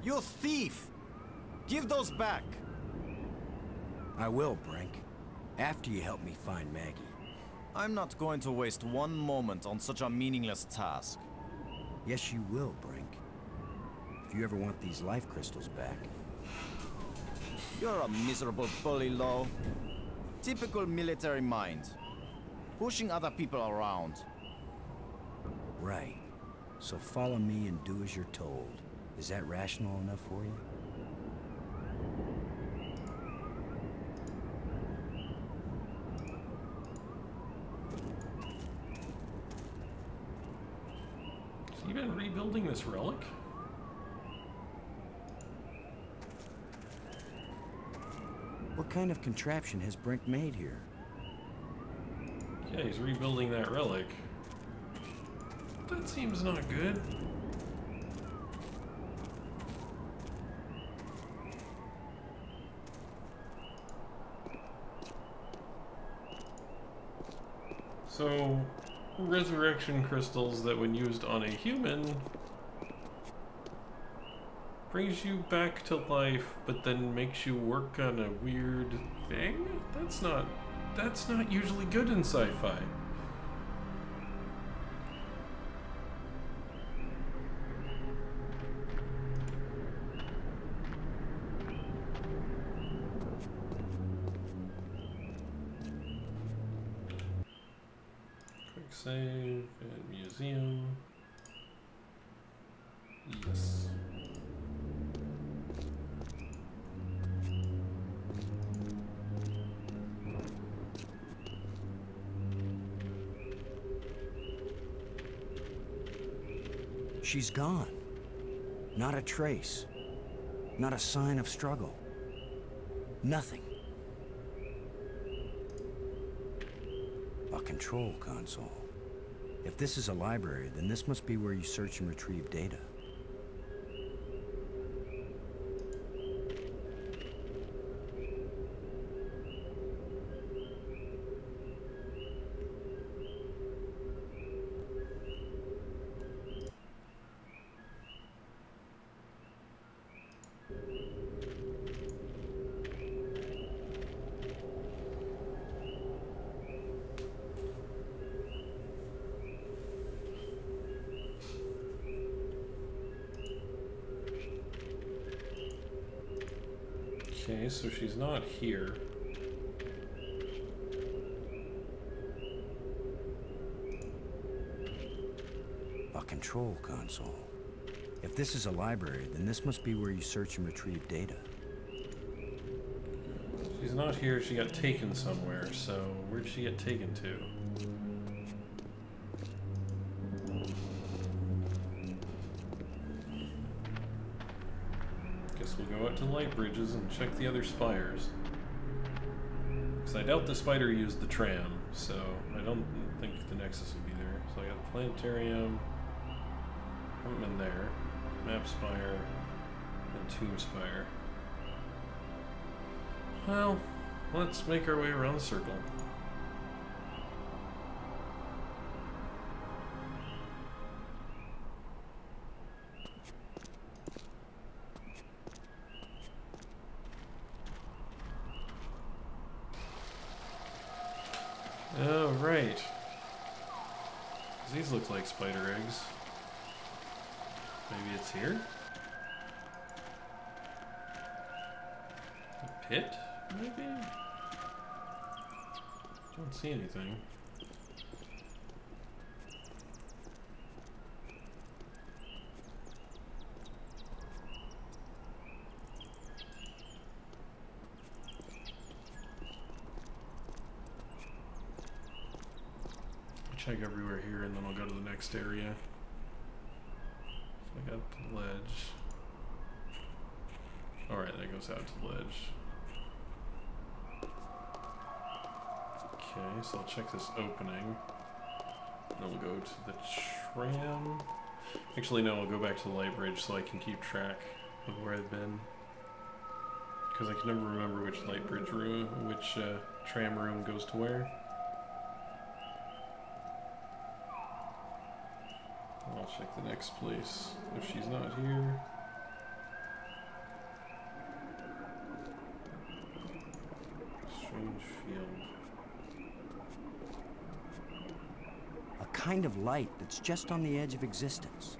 You thief! Give those back! I will, Brink. After you help me find Maggie. I'm not going to waste one moment on such a meaningless task. Yes, you will, Brink. If you ever want these life crystals back. You're a miserable bully, Low. Typical military mind. Pushing other people around. Right. So follow me and do as you're told. Is that rational enough for you? Has he been rebuilding this relic? What kind of contraption has Brink made here? Yeah, he's rebuilding that relic. That seems not good. So, resurrection crystals that when used on a human brings you back to life but then makes you work on a weird thing? That's not that's not usually good in sci-fi. She's gone. Not a trace. Not a sign of struggle. Nothing. A control console. If this is a library, then this must be where you search and retrieve data. Not here. A control console. If this is a library, then this must be where you search and retrieve data. She's not here, she got taken somewhere, so where'd she get taken to? To light bridges and check the other spires. Because I doubt the spider used the tram, so I don't think the Nexus would be there. So I got Planetarium, haven't been there, Map Spire, and Tomb Spire. Well, let's make our way around the circle. Spider eggs. Maybe it's here? A pit? Maybe? Don't see anything. Check everywhere here and then I'll go to the next area. So I got the ledge. Alright, that goes out to the ledge. Okay, so I'll check this opening. Then we'll go to the tram. Actually, no, I'll go back to the light bridge so I can keep track of where I've been. Because I can never remember which light bridge room, which uh, tram room goes to where. I'll check the next place. If she's not here. Strange field. A kind of light that's just on the edge of existence.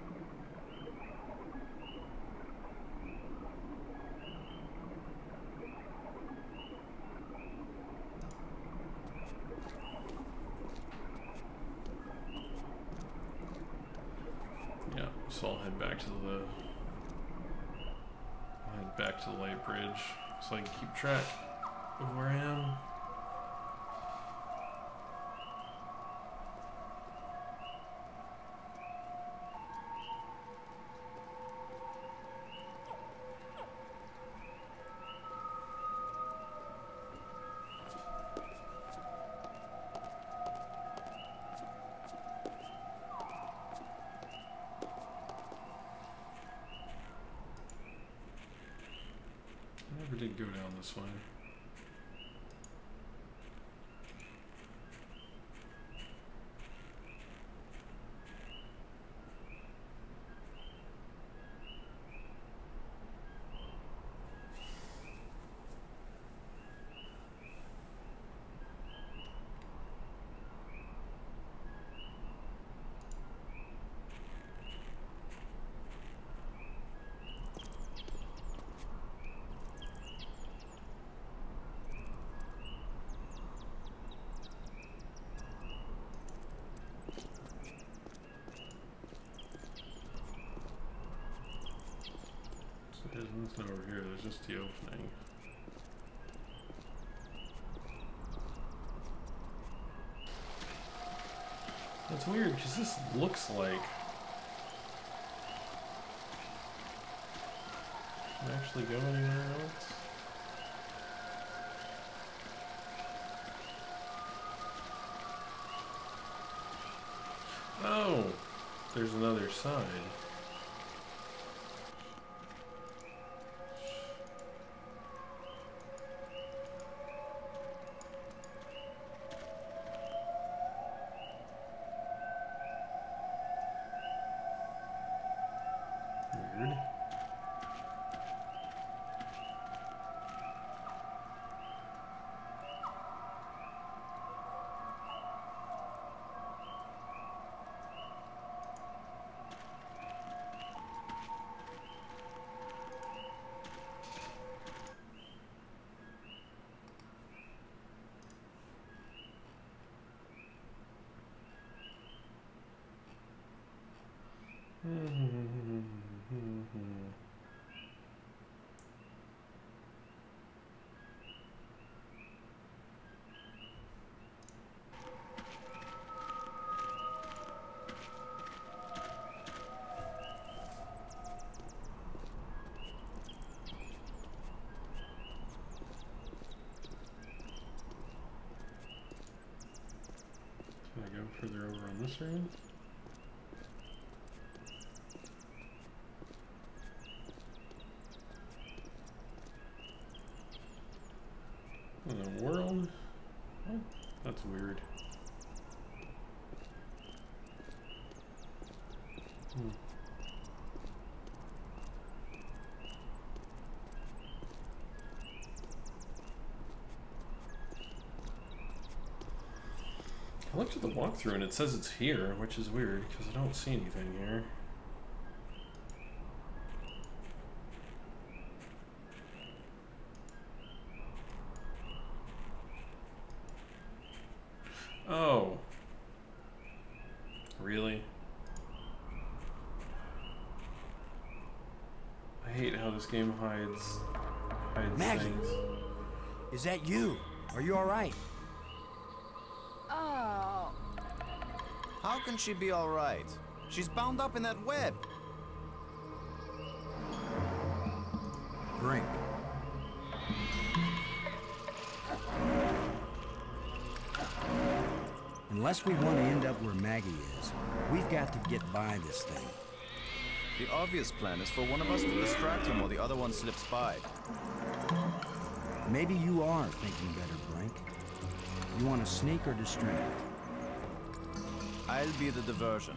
That's weird because this looks like. Can I actually go anywhere else? Oh, there's another side. Weird. Can I go further over on this room? In the world? What? That's weird. Hmm. I looked at the walkthrough and it says it's here, which is weird because I don't see anything here. Oh. Really? I hate how this game hides hides Maggie. things. Is that you? Are you alright? Can she be alright? She's bound up in that web. Brink. Unless we want to end up where Maggie is, we've got to get by this thing. The obvious plan is for one of us to distract him while the other one slips by. Maybe you are thinking better, Brink. You want to sneak or distract? I'll be the diversion.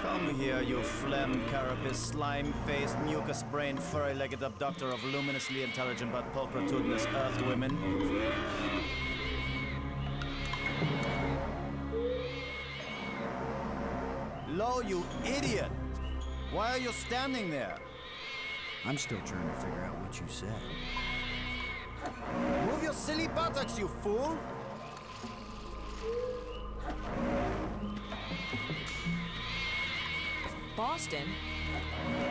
Come here, you phlegm carapace, slime-faced, mucus-brained, furry-legged abductor of luminously intelligent but pulchritudinous earth women. Low, you idiot! Why are you standing there? I'm still trying to figure out what you said. Move your silly buttocks, you fool! Boston?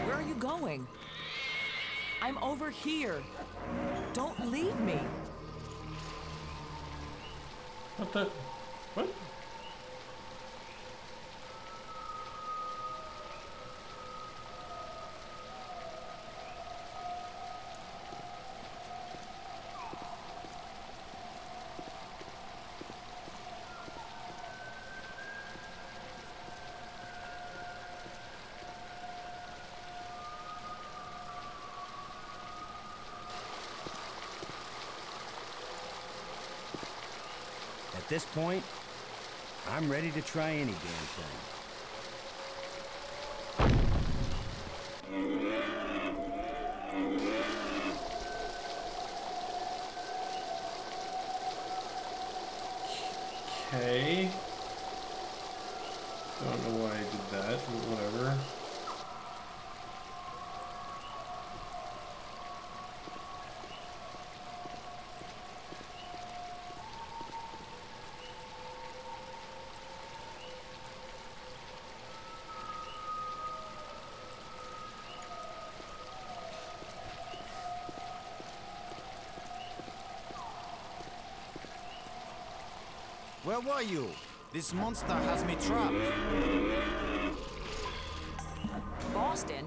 Where are you going? I'm over here. Don't leave me. What the? What? This point, I'm ready to try any damn thing. Okay. Don't know why I did that, but whatever. Where were you? This monster has me trapped. Boston?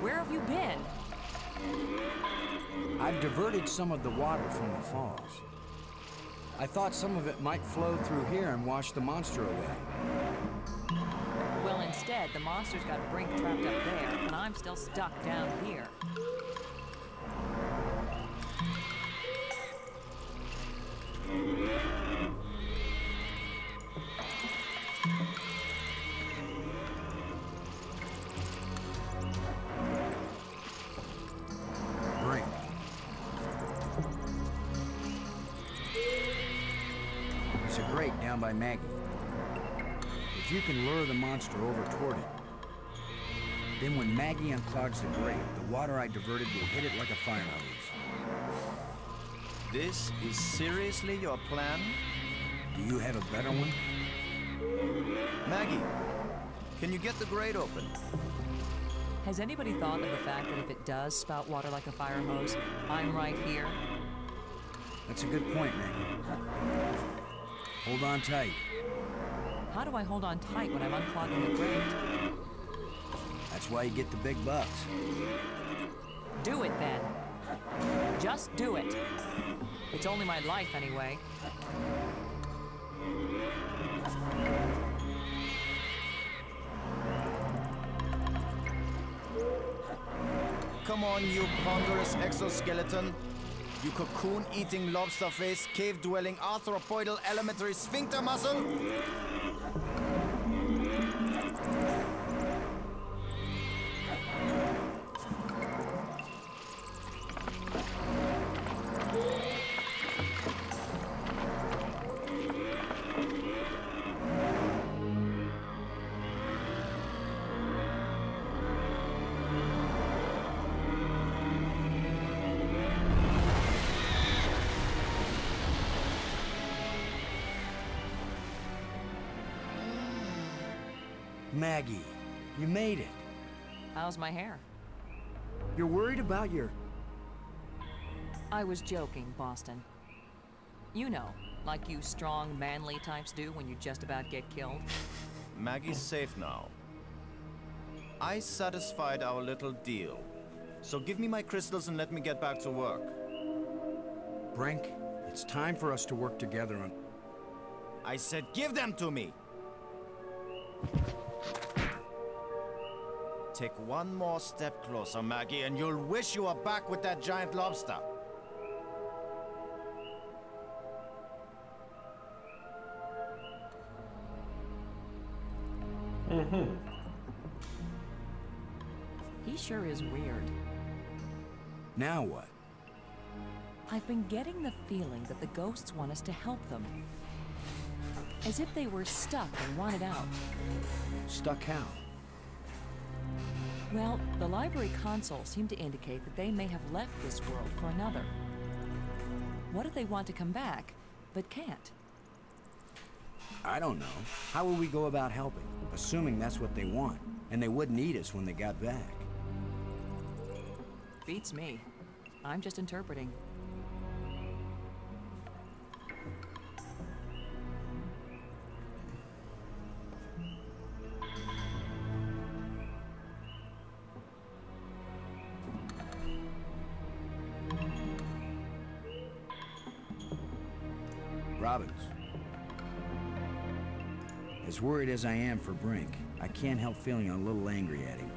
Where have you been? I've diverted some of the water from the falls. I thought some of it might flow through here and wash the monster away. Well, instead, the monster's got a Brink trapped up there, and I'm still stuck down here. Then Maggie unclogs the grate, the water I diverted will hit it like a fire hose. This is seriously your plan? Do you have a better one? Maggie, can you get the grate open? Has anybody thought of the fact that if it does spout water like a fire hose, I'm right here? That's a good point, Maggie. Hold on tight. How do I hold on tight when I'm unclogging the grate? That's why you get the big bucks. Do it then. Just do it. It's only my life anyway. Come on, you ponderous exoskeleton. You cocoon-eating lobster face, cave-dwelling arthropoidal elementary sphincter muscle. How's my hair? You're worried about your... I was joking, Boston. You know, like you strong, manly types do when you just about get killed. Maggie's safe now. I satisfied our little deal. So give me my crystals and let me get back to work. Brink, it's time for us to work together on... I said give them to me! Take one more step closer, Maggie, and you'll wish you were back with that giant lobster. Mm-hmm. He sure is weird. Now what? I've been getting the feeling that the ghosts want us to help them. As if they were stuck and wanted out. Stuck how? Well, the library consoles seem to indicate that they may have left this world for another. What if they want to come back, but can't? I don't know. How will we go about helping? Assuming that's what they want, and they wouldn't eat us when they got back. Beats me. I'm just interpreting. Robbins. As worried as I am for Brink, I can't help feeling a little angry at him.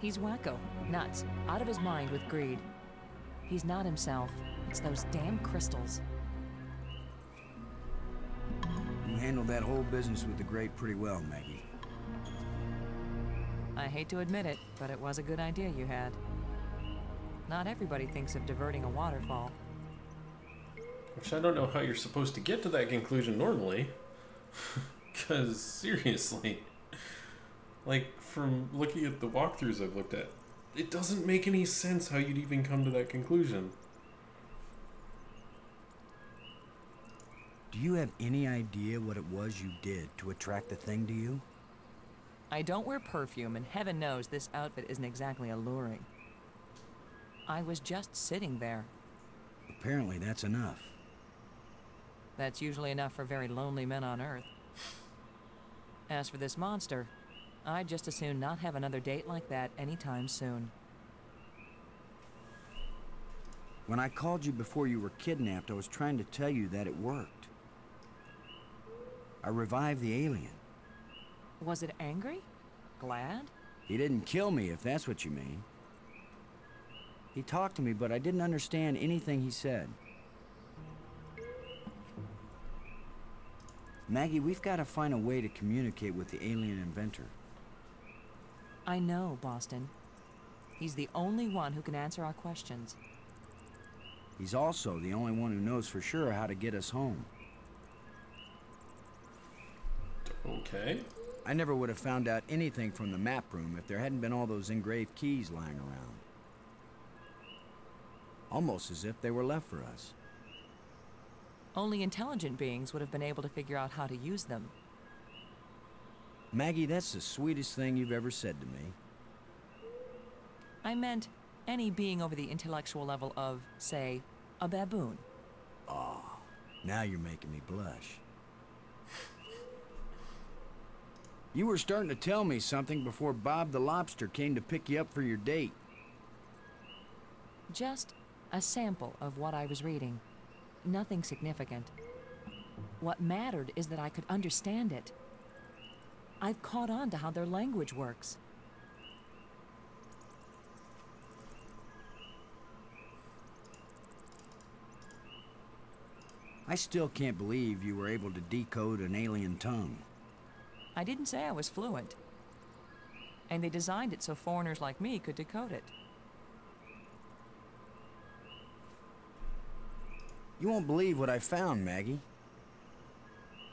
He's wacko, nuts, out of his mind with greed. He's not himself. It's those damn crystals. You handled that whole business with the grate pretty well, Maggie. I hate to admit it, but it was a good idea you had. Not everybody thinks of diverting a waterfall. Which I don't know how you're supposed to get to that conclusion normally. Because, seriously, like, from looking at the walkthroughs I've looked at, it doesn't make any sense how you'd even come to that conclusion. Do you have any idea what it was you did to attract the thing to you? I don't wear perfume, and heaven knows this outfit isn't exactly alluring. I was just sitting there. Apparently that's enough. That's usually enough for very lonely men on Earth. As for this monster, I'd just as soon not have another date like that anytime soon. When I called you before you were kidnapped, I was trying to tell you that it worked. I revived the alien. Was it angry? Glad? He didn't kill me, if that's what you mean. He talked to me, but I didn't understand anything he said. Maggie, we've got to find a way to communicate with the alien inventor. I know, Boston. He's the only one who can answer our questions. He's also the only one who knows for sure how to get us home. Okay. I never would have found out anything from the map room if there hadn't been all those engraved keys lying around. Almost as if they were left for us. Only intelligent beings would have been able to figure out how to use them. Maggie, that's the sweetest thing you've ever said to me. I meant any being over the intellectual level of, say, a baboon. Oh, Now you're making me blush. You were starting to tell me something before Bob the Lobster came to pick you up for your date. Just a sample of what I was reading. Nothing significant. What mattered is that I could understand it. I've caught on to how their language works. I still can't believe you were able to decode an alien tongue. I didn't say I was fluent. And they designed it so foreigners like me could decode it. You won't believe what I found, Maggie.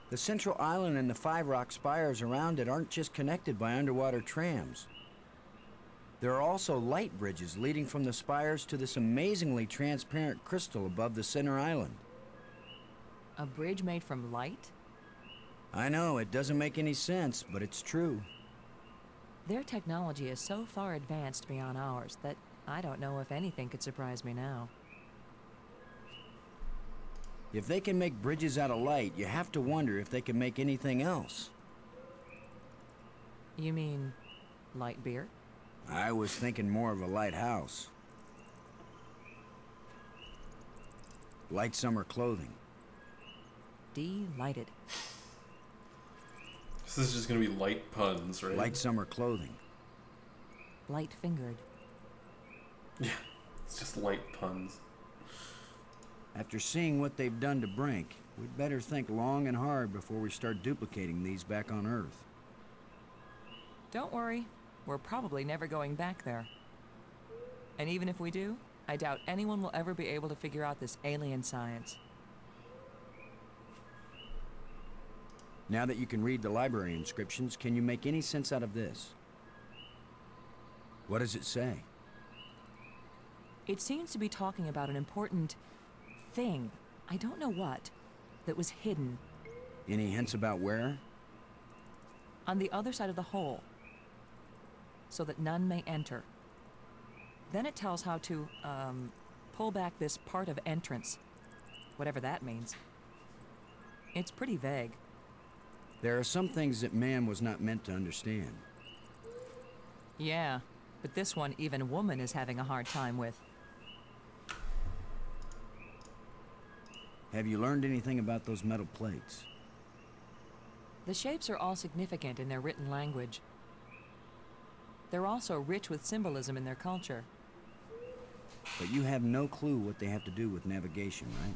The central island and the five rock spires around it aren't just connected by underwater trams. There are also light bridges leading from the spires to this amazingly transparent crystal above the center island. A bridge made from light? I know, it doesn't make any sense, but it's true. Their technology is so far advanced beyond ours that I don't know if anything could surprise me now. If they can make bridges out of light, you have to wonder if they can make anything else. You mean light beer? I was thinking more of a lighthouse. Light summer clothing. Delighted. So this is just gonna be light puns, right? Light summer clothing. Light fingered. Yeah. It's just light puns. After seeing what they've done to Brink, we'd better think long and hard before we start duplicating these back on Earth. Don't worry, we're probably never going back there. And even if we do, I doubt anyone will ever be able to figure out this alien science. Now that you can read the library inscriptions, can you make any sense out of this? What does it say? It seems to be talking about an important thing, I don't know what, that was hidden Any hints about where? on the other side of the hole, so that none may enter. Then it tells how to, um, pull back this part of entrance, whatever that means. It's pretty vague. There are some things that man was not meant to understand. Yeah, but this one even woman is having a hard time with. Have you learned anything about those metal plates? The shapes are all significant in their written language. They're also rich with symbolism in their culture. But you have no clue what they have to do with navigation, right?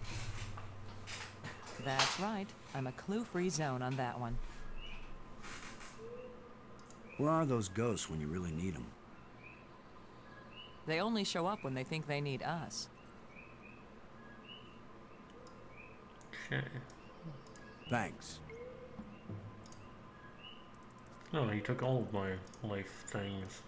That's right. I'm a clue-free zone on that one. Where are those ghosts when you really need them? They only show up when they think they need us. Okay. Thanks. No, he took all of my life things.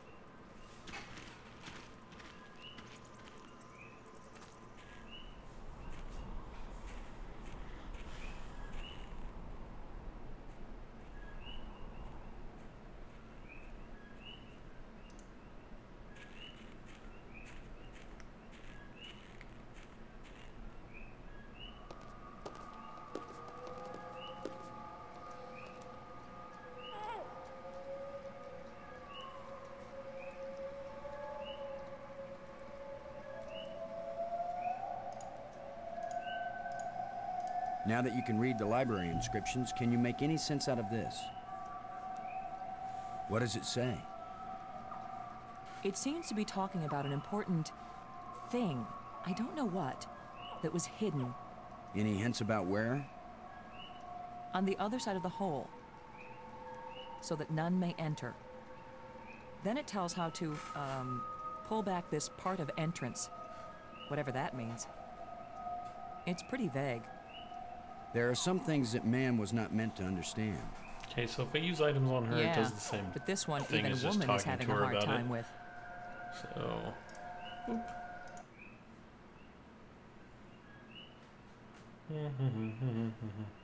Read the library inscriptions, can you make any sense out of this? What does it say? It seems to be talking about an important thing. I don't know what. That was hidden Any hints about where? on the other side of the hole, so that none may enter. Then it tells how to, um, pull back this part of entrance, whatever that means. It's pretty vague. There are some things that man was not meant to understand. Okay, so if I use items on her, yeah, it does the same. but this one, thing even a woman is having a hard time it. with. So, oop. It's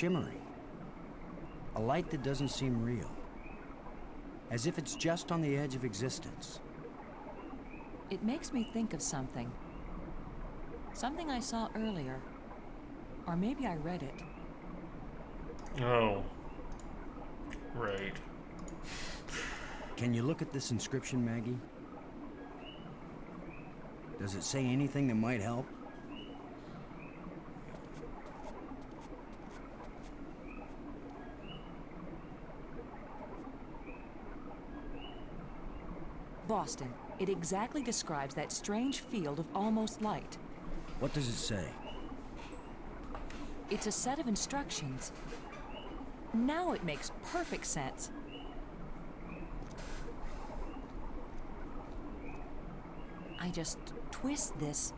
shimmering. A light that doesn't seem real. As if it's just on the edge of existence. It makes me think of something. Something I saw earlier. Or maybe I read it. Oh. Right. Can you look at this inscription, Maggie? Does it say anything that might help? Boston. It exactly describes that strange field of almost light. What does it say? It's a set of instructions. Now it makes perfect sense. I just twist this.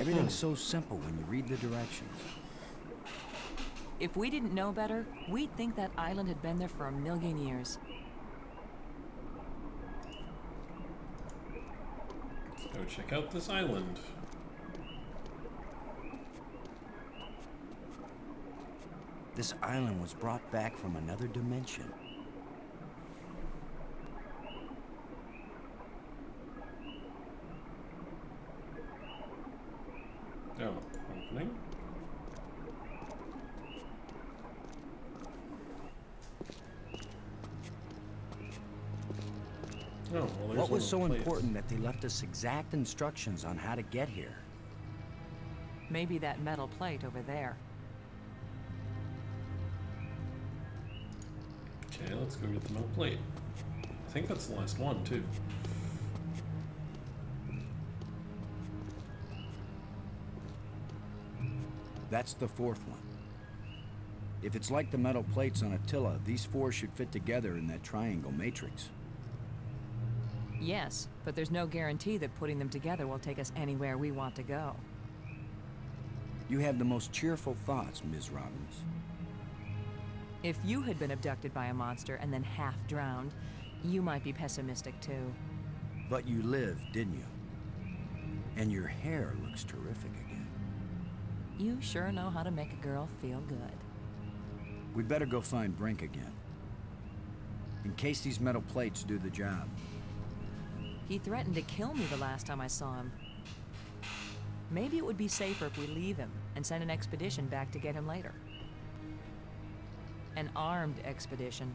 Everything's so simple when you read the directions. If we didn't know better, we'd think that island had been there for a million years. Let's go check out this island. This island was brought back from another dimension. Oh, opening. Oh, well, there's What one was of so the important that they left us exact instructions on how to get here? Maybe that metal plate over there. Okay, let's go get the metal plate. I think that's the last one, too. That's the fourth one. If it's like the metal plates on Attila, these four should fit together in that triangle matrix. Yes, but there's no guarantee that putting them together will take us anywhere we want to go. You have the most cheerful thoughts, Ms. Robbins. If you had been abducted by a monster and then half drowned, you might be pessimistic too. But you lived, didn't you? And your hair looks terrific again. You sure know how to make a girl feel good. We'd better go find Brink again. In case these metal plates do the job. He threatened to kill me the last time I saw him. Maybe it would be safer if we leave him and send an expedition back to get him later. An armed expedition.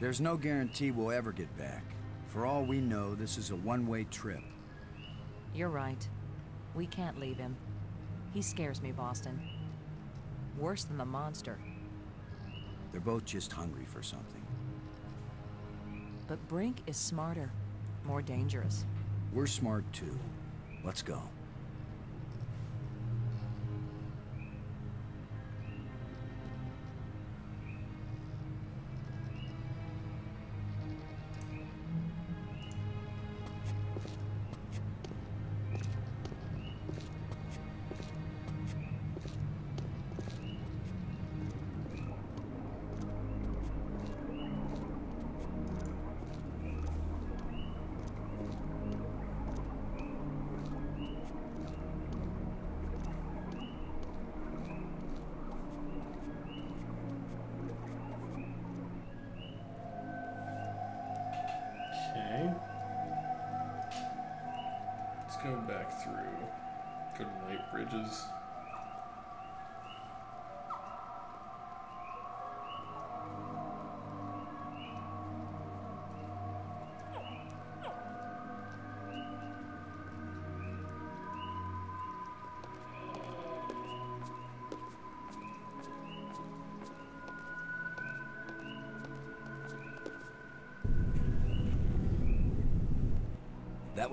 There's no guarantee we'll ever get back. For all we know, this is a one-way trip. You're right. We can't leave him. He scares me, Boston. Worse than the monster. They're both just hungry for something. But Brink is smarter, more dangerous. We're smart too. Let's go.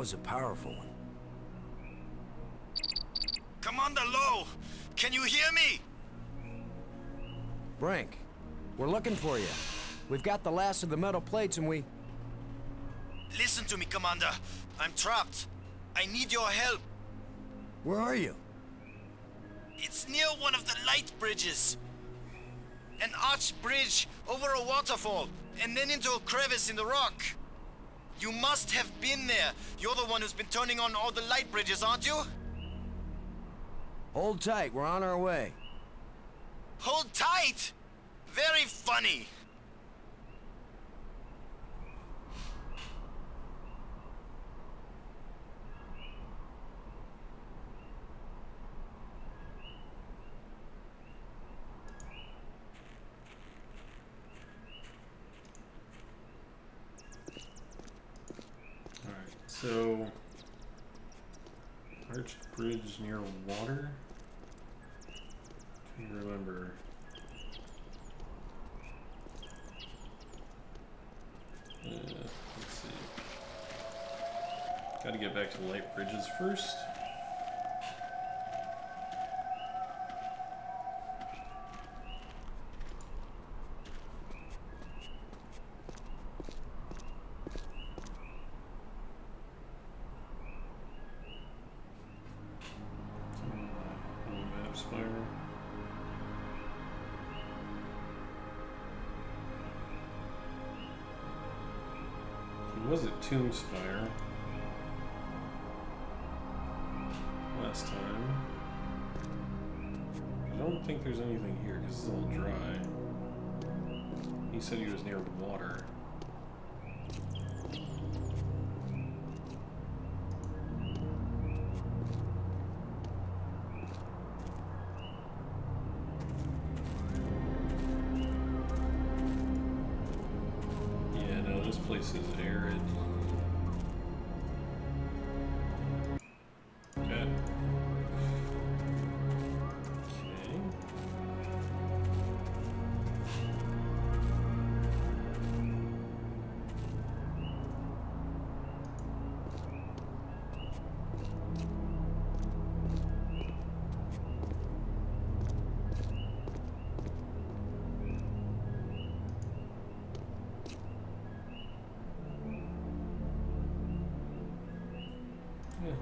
Was a powerful one. Commander Low, can you hear me? Brink, we're looking for you. We've got the last of the metal plates and we... Listen to me, Commander. I'm trapped. I need your help. Where are you? It's near one of the light bridges. An arched bridge over a waterfall, and then into a crevice in the rock. You must have been there. You're the one who's been turning on all the light bridges, aren't you? Hold tight, we're on our way. Hold tight! Very funny. Alright, so. Arched near water? Can you remember? Uh, let's see. Gotta get back to light bridges first.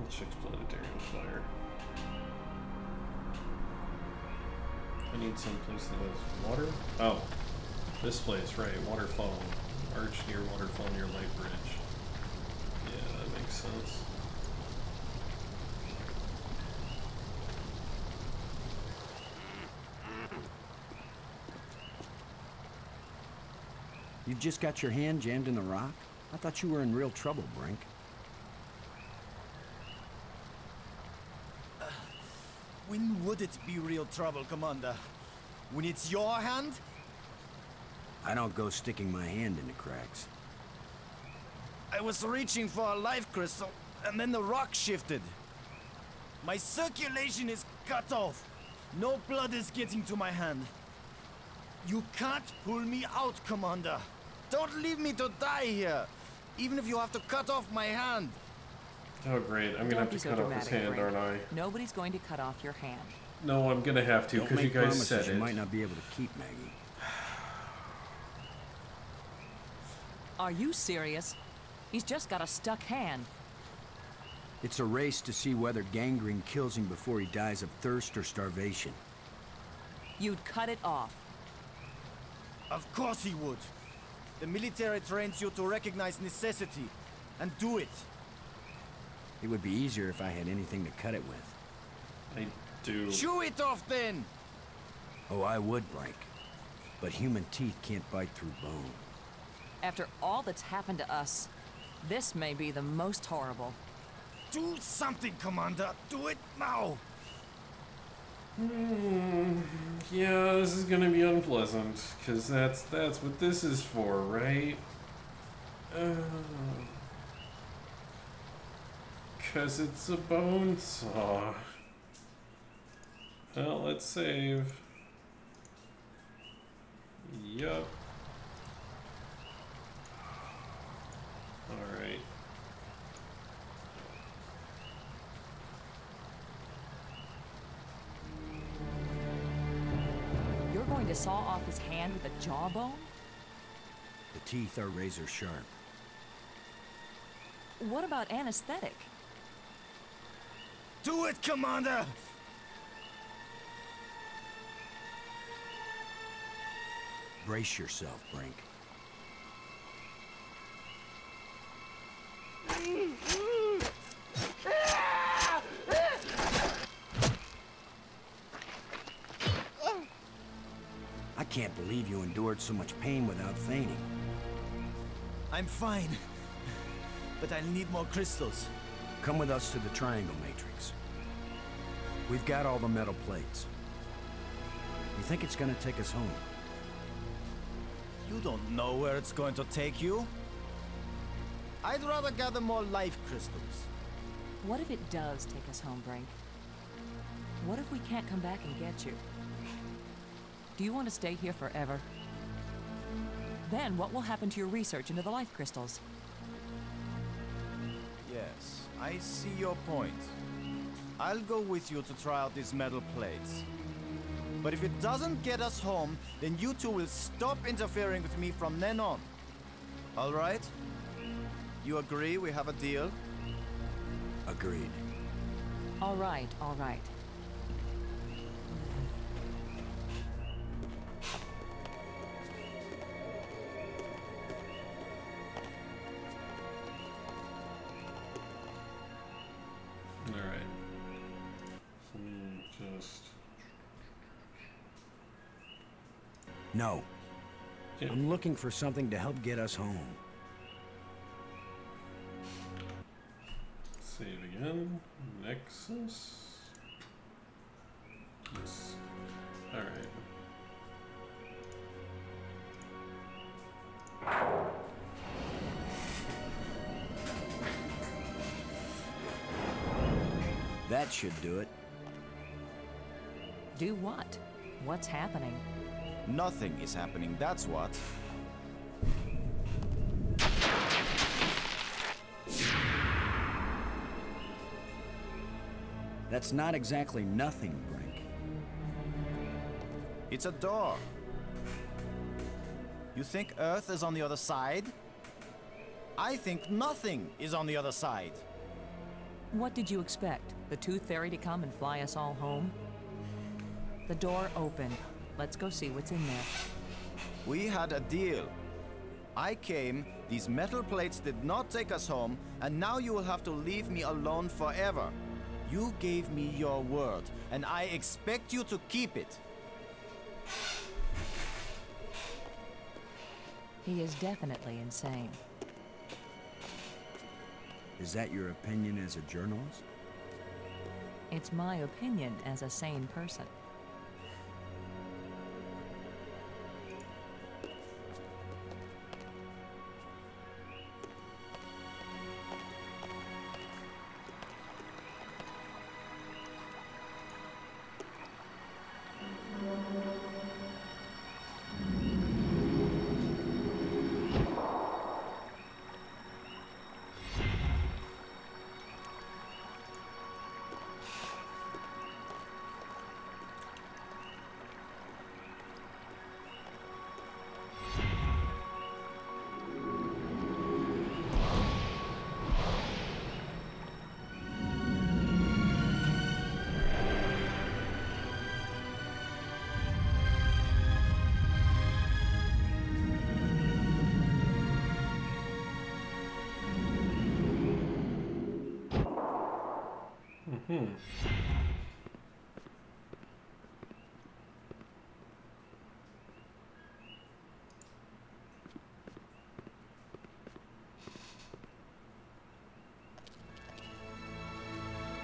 Let's planetarium fire. I need some place that has water. Oh, this place, right? Waterfall. Arch near waterfall near light bridge. Yeah, that makes sense. You've just got your hand jammed in the rock? I thought you were in real trouble, Brink. When would it be real trouble, Commander? When it's your hand? I don't go sticking my hand in the cracks. I was reaching for a life crystal, and then the rock shifted. My circulation is cut off. No blood is getting to my hand. You can't pull me out, Commander. Don't leave me to die here, even if you have to cut off my hand. Oh great, I'm gonna have to so cut off his hand, Brink. aren't I? Nobody's going to cut off your hand. No, I'm gonna have to because you make guys promises said you it. might not be able to keep, Maggie. Are you serious? He's just got a stuck hand. It's a race to see whether gangrene kills him before he dies of thirst or starvation. You'd cut it off. Of course he would. The military trains you to recognize necessity and do it. It would be easier if I had anything to cut it with. I do. Chew it off then! Oh, I would, Brink. But human teeth can't bite through bone. After all that's happened to us, this may be the most horrible. Do something, Commander. Do it now. Hmm, yeah, this is gonna be unpleasant, because that's that's what this is for, right? Because it's a bone saw. Well, let's save. Yup. Alright. You're going to saw off his hand with a jawbone? The teeth are razor sharp. What about anesthetic? Do it, Commander! Brace yourself, Brink. I can't believe you endured so much pain without fainting. I'm fine. But I'll need more crystals. Come with us to the Triangle Matrix. We've got all the metal plates. You think it's gonna take us home? You don't know where it's going to take you. I'd rather gather more life crystals. What if it does take us home, Brink? What if we can't come back and get you? Do you want to stay here forever? Then what will happen to your research into the life crystals? Yes, I see your point. I'll go with you to try out these metal plates. But if it doesn't get us home, then you two will stop interfering with me from then on. All right? You agree we have a deal? Agreed. All right, all right. No. Yeah. I'm looking for something to help get us home. Save again. Nexus. Yes. Alright. That should do it. Do what? What's happening? Nothing is happening, that's what. That's not exactly nothing, Brink. It's a door. You think Earth is on the other side? I think nothing is on the other side. What did you expect? The Tooth Fairy to come and fly us all home? The door opened. Let's go see what's in there. We had a deal. I came, these metal plates did not take us home, and now you will have to leave me alone forever. You gave me your word, and I expect you to keep it. He is definitely insane. Is that your opinion as a journalist? It's my opinion as a sane person.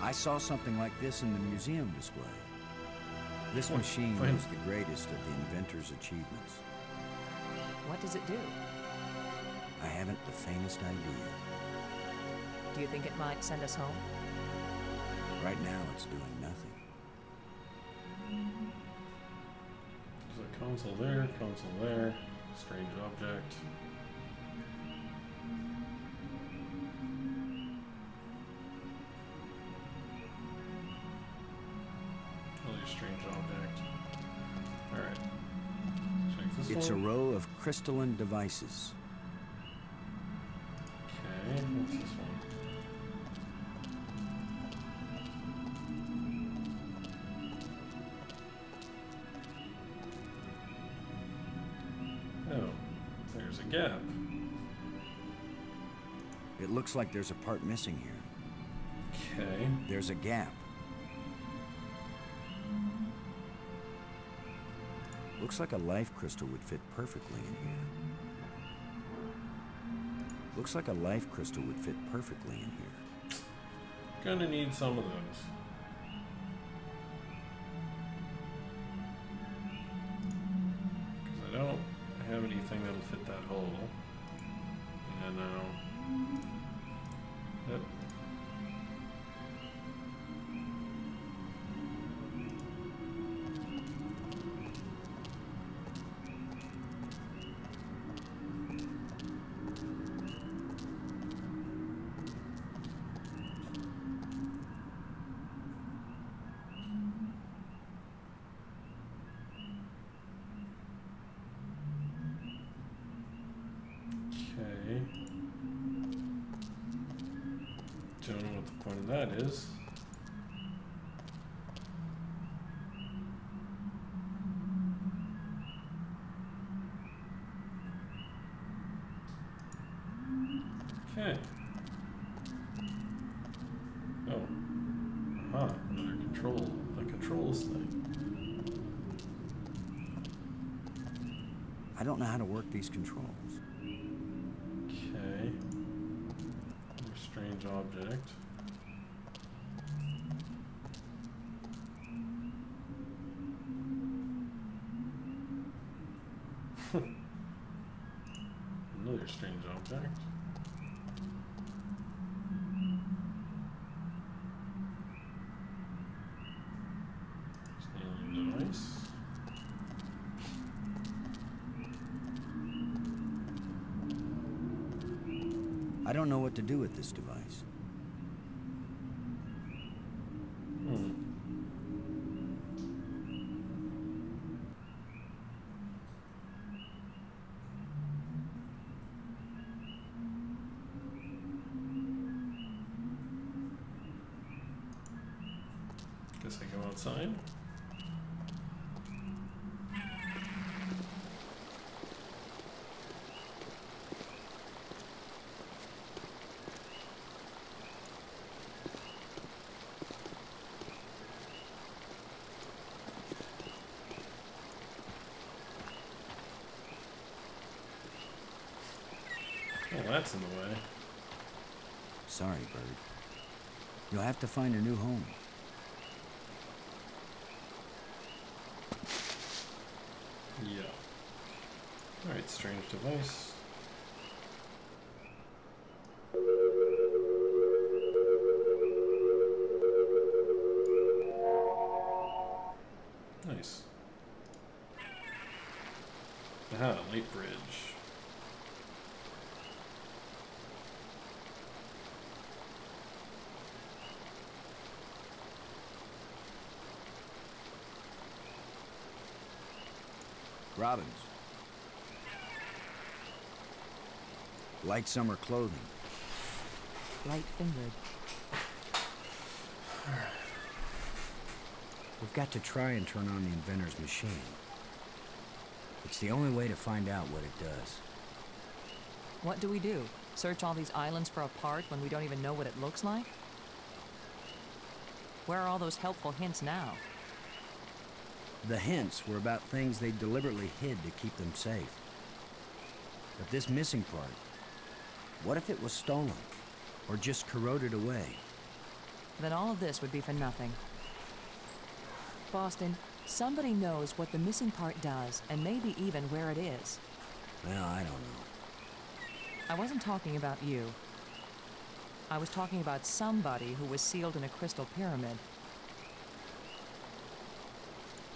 I saw something like this in the museum display. This oh, machine fine. is the greatest of the inventor's achievements. What does it do? I haven't the faintest idea. Do you think it might send us home? Right now, it's doing nothing. There's a console there, console there, strange object. Crystalline devices. Okay, what's this one? Oh, there's a gap. It looks like there's a part missing here. Okay. There's a gap. Looks like a life crystal would fit perfectly in here. Looks like a life crystal would fit perfectly in here. Gonna need some of those. I don't know what to do with this device. Hmm. Guess I go outside. Oh, that's in the way. Sorry, Bird. You'll have to find a new home. Yeah. Alright, strange device. Robbins. Light summer clothing. Light fingered. We've got to try and turn on the inventor's machine. It's the only way to find out what it does. What do we do? Search all these islands for a part when we don't even know what it looks like? Where are all those helpful hints now? The hints were about things they deliberately hid to keep them safe. But this missing part, what if it was stolen? Or just corroded away? then all of this would be for nothing. Boston, somebody knows what the missing part does, and maybe even where it is. Well, I don't know. I wasn't talking about you. I was talking about somebody who was sealed in a crystal pyramid.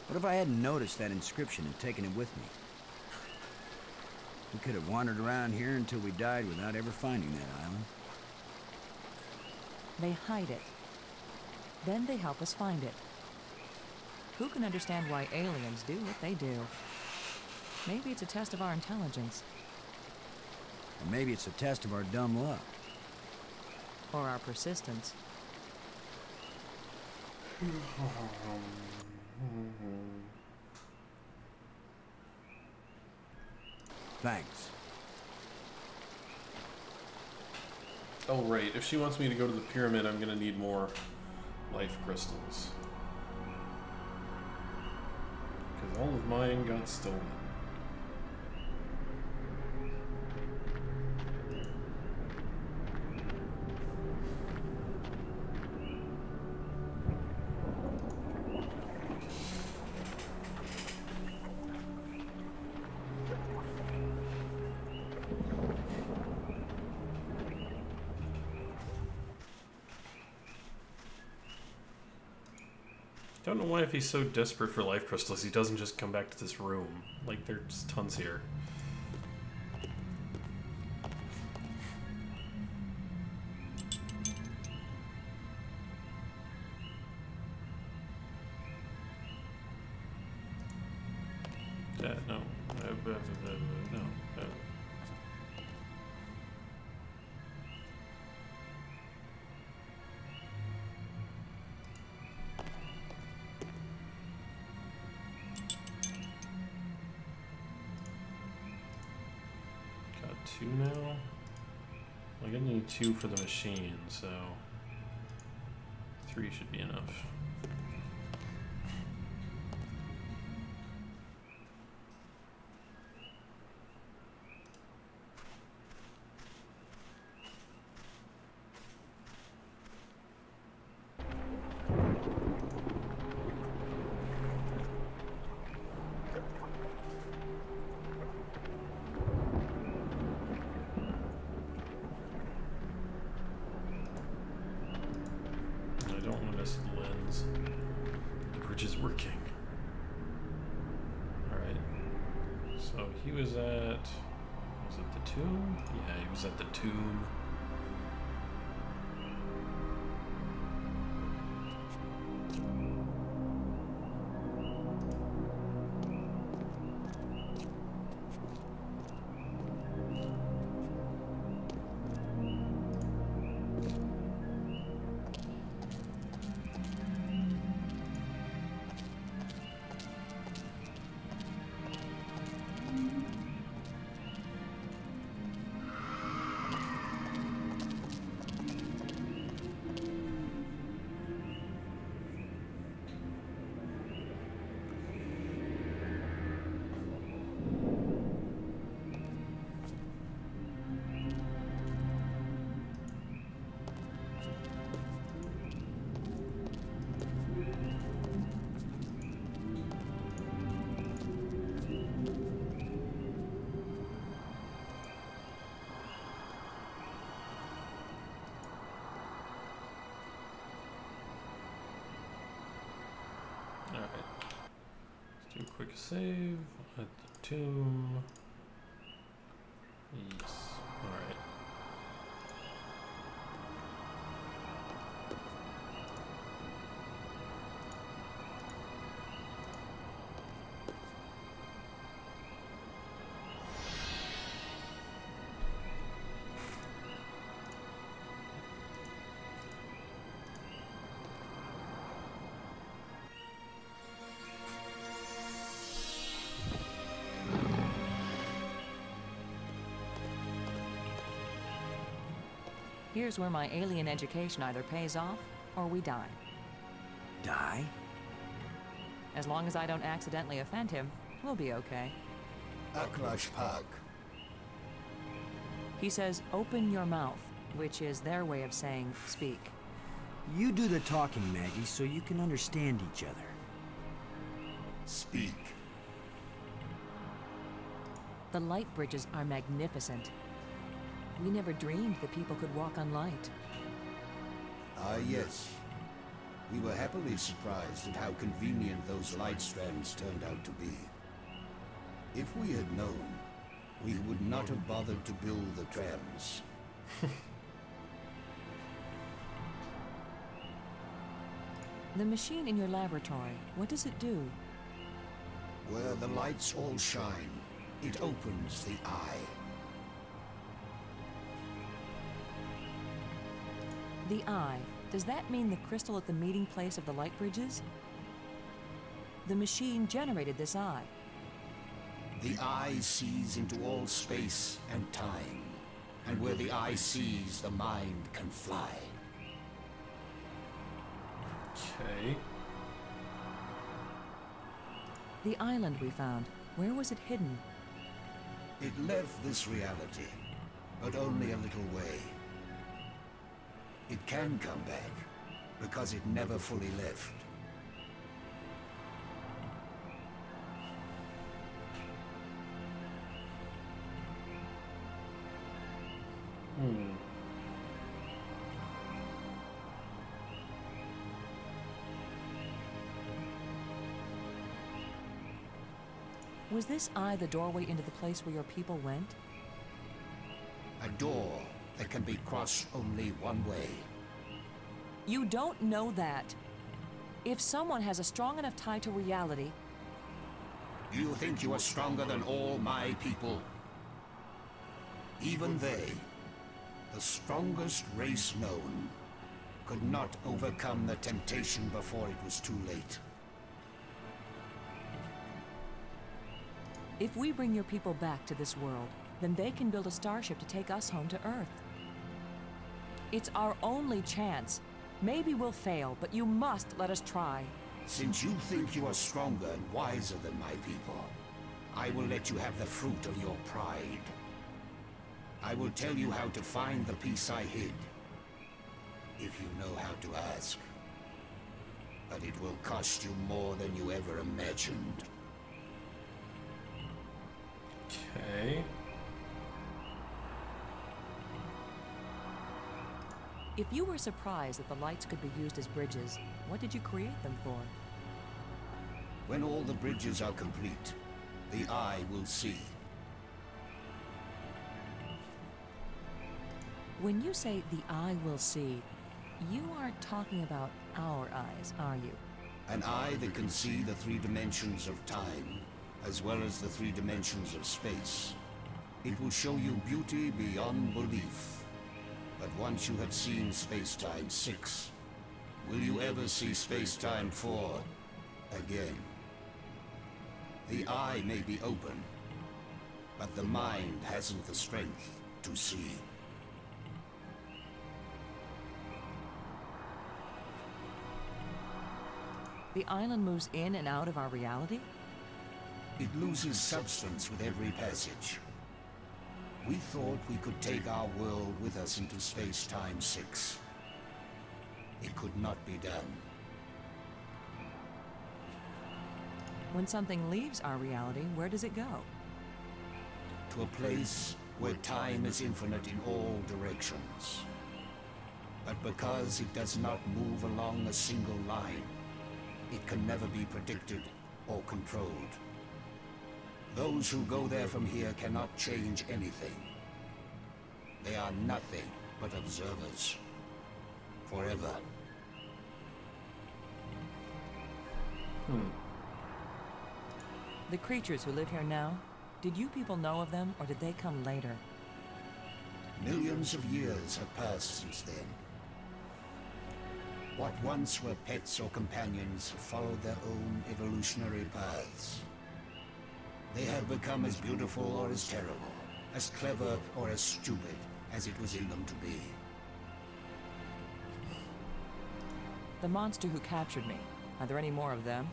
What if I hadn't noticed that inscription and taken it with me? We could have wandered around here until we died without ever finding that island. They hide it. Then they help us find it. Who can understand why aliens do what they do? Maybe it's a test of our intelligence, Or maybe it's a test of our dumb luck. or our persistence. Mm-hmm. Thanks. Oh, right. If she wants me to go to the pyramid, I'm gonna need more life crystals. Because all of mine got stolen. Don't know why, if he's so desperate for life crystals, he doesn't just come back to this room. Like, there's tons here. Machine, so three should be enough. Quick save at the tomb. Here's where my alien education either pays off or we die. Die? As long as I don't accidentally offend him, we'll be okay. Aklash Pag. He says, open your mouth, which is their way of saying speak. You do the talking, Maggie, so you can understand each other. Speak. The light bridges are magnificent. We never dreamed that people could walk on light. Ah, yes. We were happily surprised at how convenient those light strands turned out to be. If we had known, we would not have bothered to build the trams. The machine in your laboratory, what does it do? Where the lights all shine, it opens the eye. The eye. Does that mean the crystal at the meeting place of the light bridges? The machine generated this eye. The eye sees into all space and time. And where the eye sees, the mind can fly. Okay. The island we found, where was it hidden? It left this reality, but only a little way. It can come back, because it never fully left. Hmm. Was this eye the doorway into the place where your people went? A door that can be crossed only one way. You don't know that. If someone has a strong enough tie to reality, You think you are stronger than all my people? Even they, the strongest race known, could not overcome the temptation before it was too late. if we bring your people back to this world, then they can build a starship to take us home to Earth. It's our only chance. Maybe we'll fail, but you must let us try. Since you think you are stronger and wiser than my people, I will let you have the fruit of your pride. I will tell you how to find the piece I hid. If you know how to ask. But it will cost you more than you ever imagined. Okay. If you were surprised that the lights could be used as bridges, what did you create them for? When all the bridges are complete, the eye will see. When you say the eye will see, you aren't talking about our eyes, are you? An eye that can see the three dimensions of time, as well as the three dimensions of space. It will show you beauty beyond belief. But once you have seen Space-Time 6, will you ever see Space-Time 4 again? The eye may be open, but the mind hasn't the strength to see. The island moves in and out of our reality? It loses substance with every passage. We thought we could take our world with us into space-time 6. It could not be done. When something leaves our reality, where does it go? To a place where time is infinite in all directions. But because it does not move along a single line, it can never be predicted or controlled. Those who go there from here cannot change anything. They are nothing but observers. Forever. Hmm. The creatures who live here now, did you people know of them or did they come later? Millions of years have passed since then. What once were pets or companions have followed their own evolutionary paths. They have become as beautiful or as terrible, as clever or as stupid as it was in them to be. The monster who captured me, are there any more of them?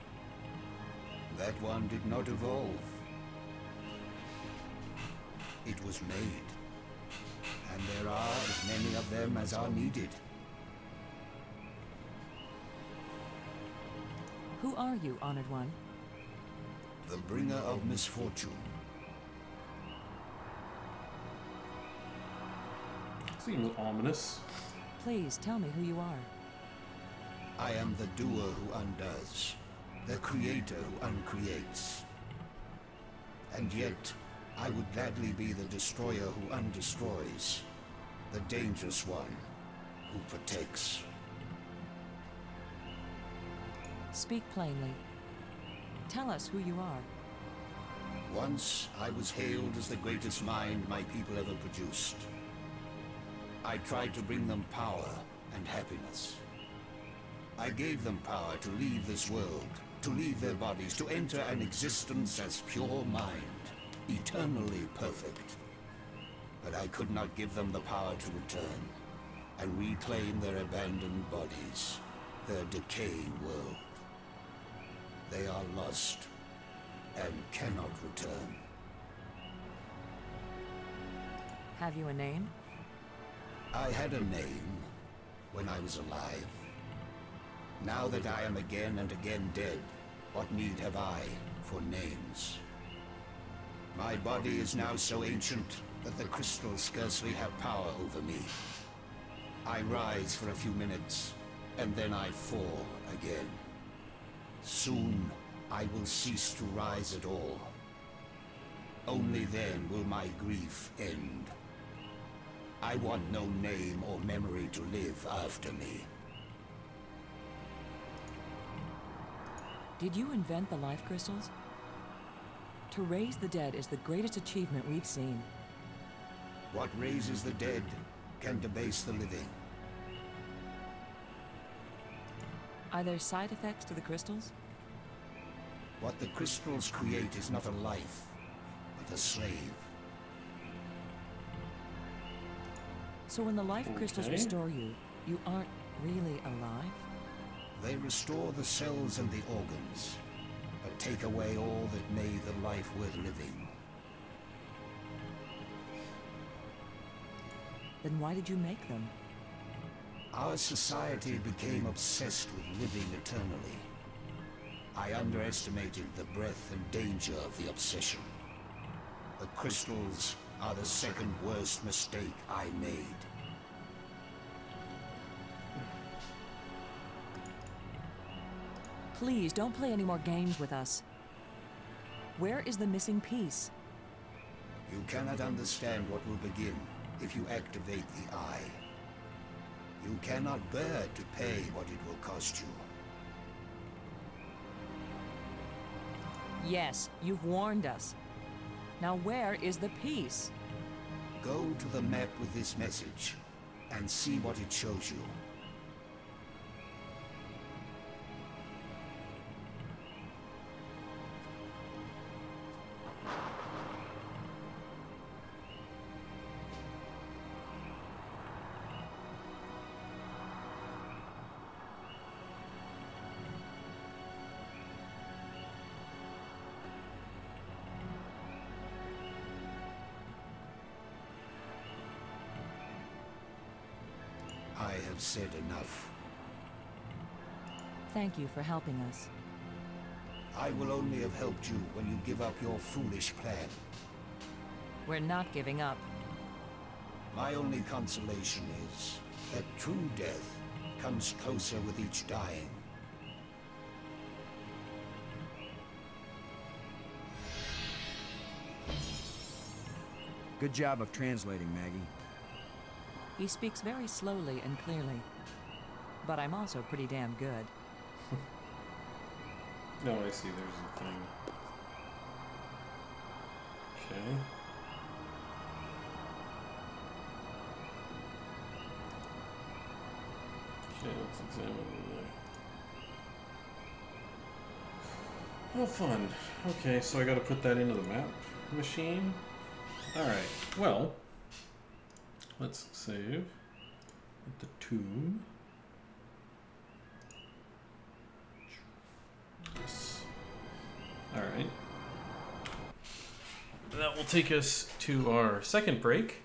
That one did not evolve. It was made. And there are as many of them as are needed. Who are you, Honored One? The bringer of misfortune. Seems ominous. Please tell me who you are. I am the doer who undoes, the creator who uncreates. And yet, I would gladly be the destroyer who undestroys, the dangerous one who protects. Speak plainly. Tell us who you are. Once, I was hailed as the greatest mind my people ever produced. I tried to bring them power and happiness. I gave them power to leave this world, to leave their bodies, to enter an existence as pure mind, eternally perfect. But I could not give them the power to return and reclaim their abandoned bodies, their decaying world. They are lost and cannot return. Have you a name? I had a name when I was alive. Now that I am again and again dead, what need have I for names? My body is now so ancient that the crystals scarcely have power over me. I rise for a few minutes, and then I fall again. Soon, I will cease to rise at all. Only then will my grief end. I want no name or memory to live after me. Did you invent the life crystals? To raise the dead is the greatest achievement we've seen. What raises the dead can debase the living. Are there side effects to the crystals? What the crystals create is not a life, but a slave. So when the life crystals restore you, you aren't really alive? They restore the cells and the organs, but take away all that made the life worth living. Then why did you make them? Our society became obsessed with living eternally. I underestimated the breadth and danger of the obsession. The crystals are the second worst mistake I made. Please don't play any more games with us. Where is the missing piece? You cannot understand what will begin if you activate the eye. You cannot bear to pay what it will cost you. Yes, you've warned us. Now where is the piece? Go to the map with this message and see what it shows you. Said enough. Thank you for helping us. I will only have helped you when you give up your foolish plan. We're not giving up. My only consolation is that true death comes closer with each dying. Good job of translating, Maggie. He speaks very slowly and clearly. But I'm also pretty damn good. No, oh, I see. There's a thing. Okay. Okay, let's examine the. Oh, fun. Okay, so I got to put that into the map machine. All right. Well, let's save at the tomb. Yes. All right. That will take us to our second break.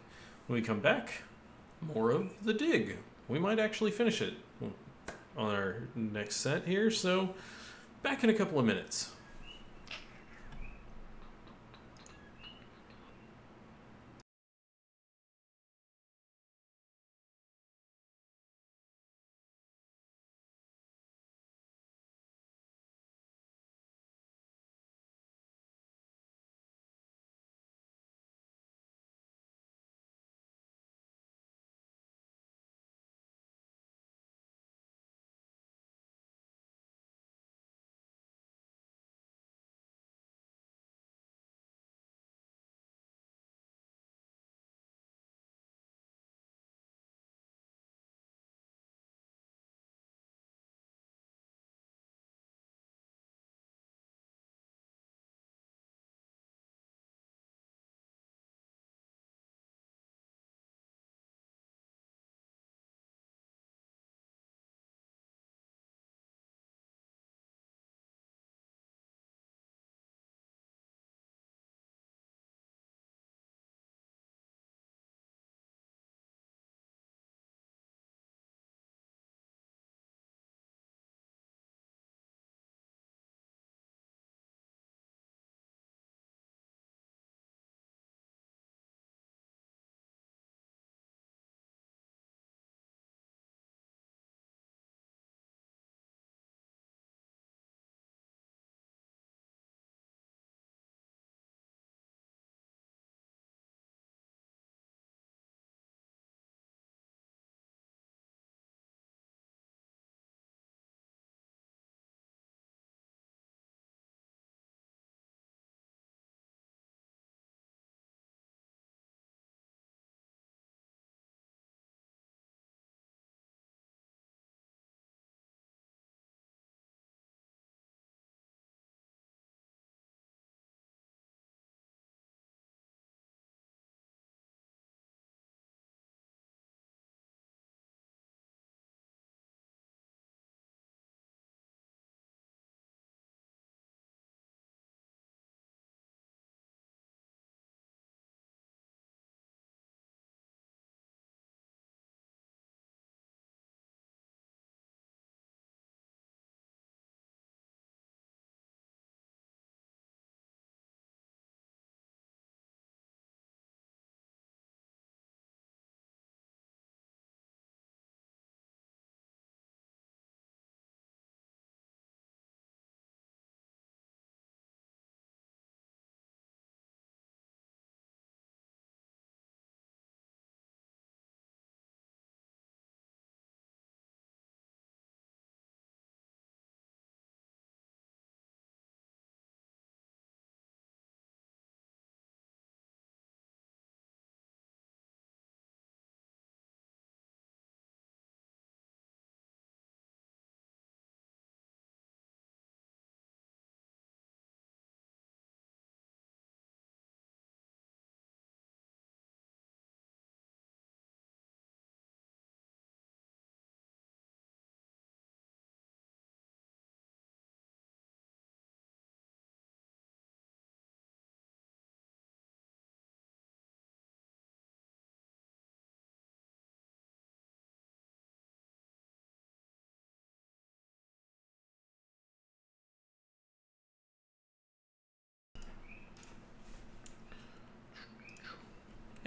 When we come back, more of the dig. We might actually finish it on our next set here, so back in a couple of minutes.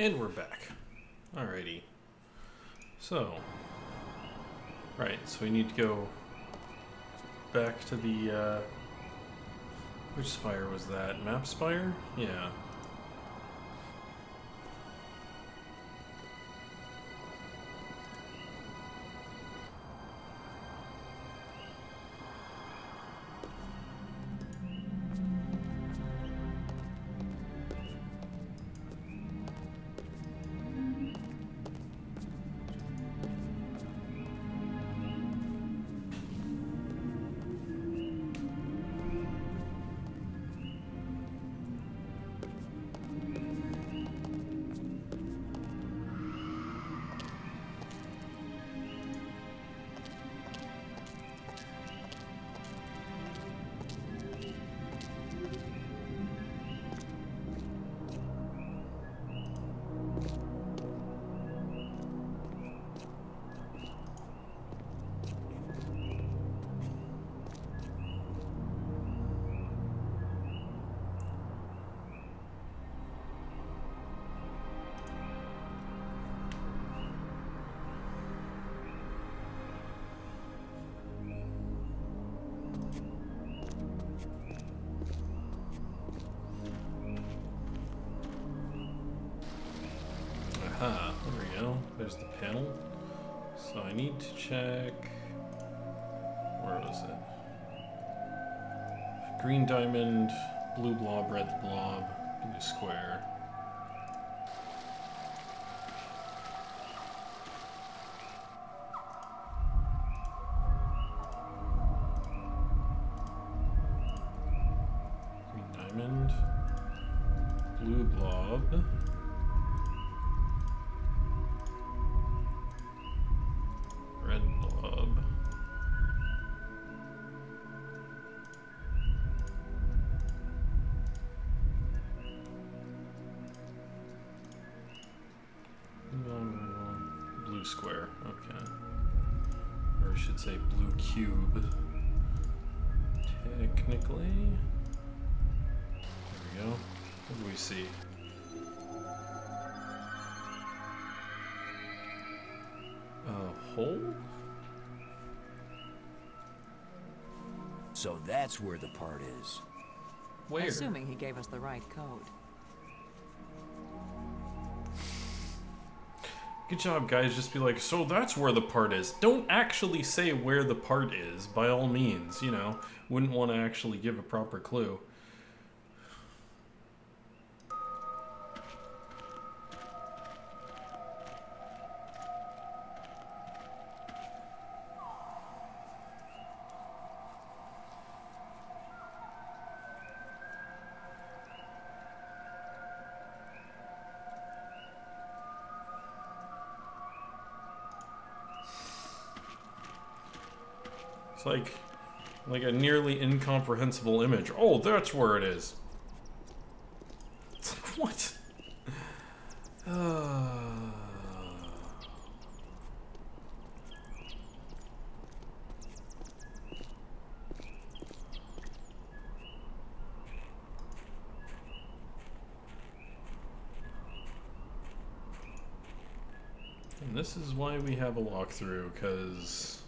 And we're back. Alrighty. So, right, so we need to go back to the, uh, which spire was that? Map spire? Yeah. So I need to check. Where was it? Green diamond, blue blob, red blob, blue square. See? A hole? So that's where the part is. Where? Assuming he gave us the right code. Good job, guys. Just be like, so that's where the part is. Don't actually say where the part is, by all means, you know. Wouldn't want to actually give a proper clue. Like like a nearly incomprehensible image. Oh, that's where it is. What? And this is why we have a walkthrough, because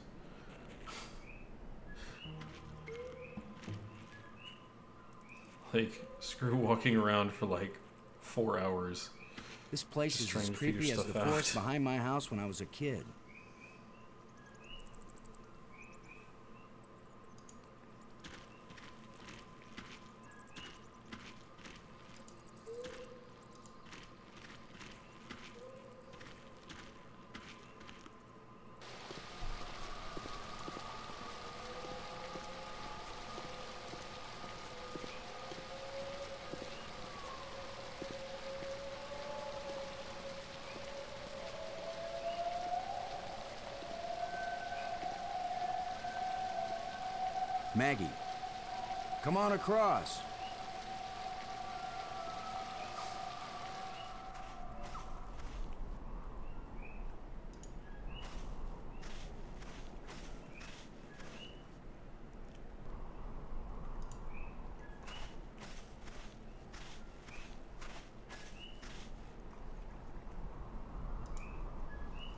like screw walking around for like four hours. This place is as creepy as the out. forest behind my house when I was a kid. On across.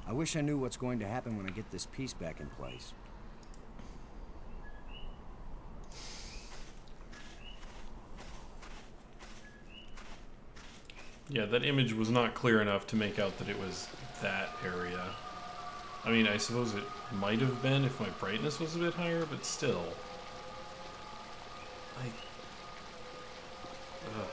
I wish I knew what's going to happen when I get this piece back in place. Yeah, that image was not clear enough to make out that it was that area. I mean, I suppose it might have been if my brightness was a bit higher, but still. I. Ugh.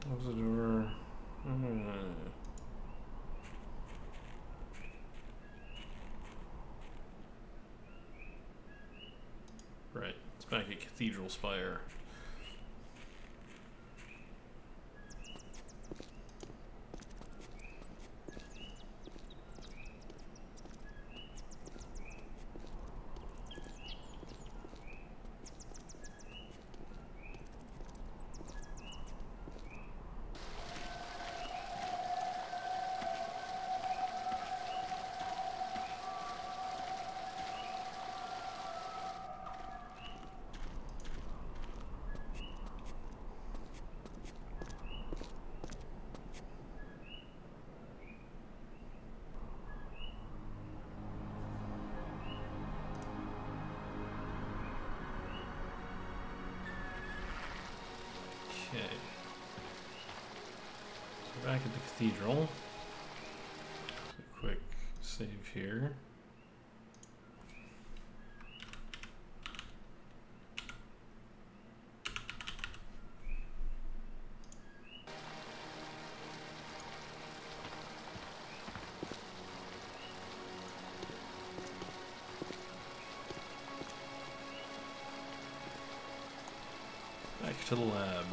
Close the door. Mm. Right, it's back at Cathedral Spire. Cathedral. A quick save here. Back to the lab.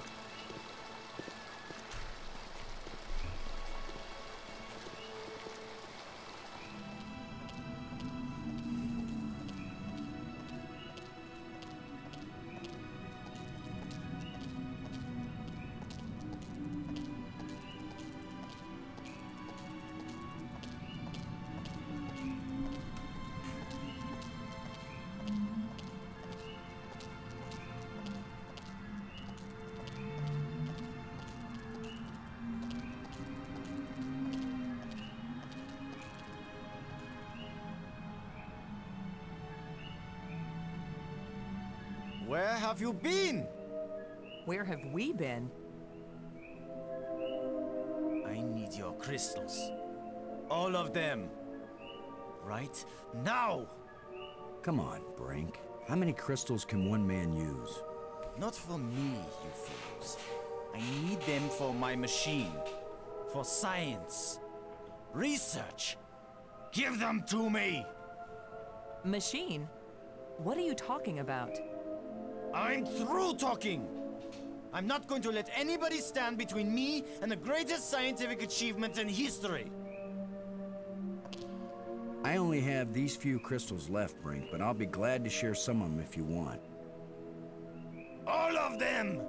Have you been? Where have we been? I need your crystals. All of them. Right now! Come on, Brink. How many crystals can one man use? Not for me, you fools. I need them for my machine. For science. Research. Give them to me! Machine? What are you talking about? I'm through talking! I'm not going to let anybody stand between me and the greatest scientific achievement in history. I only have these few crystals left, Brink, but I'll be glad to share some of them if you want. All of them!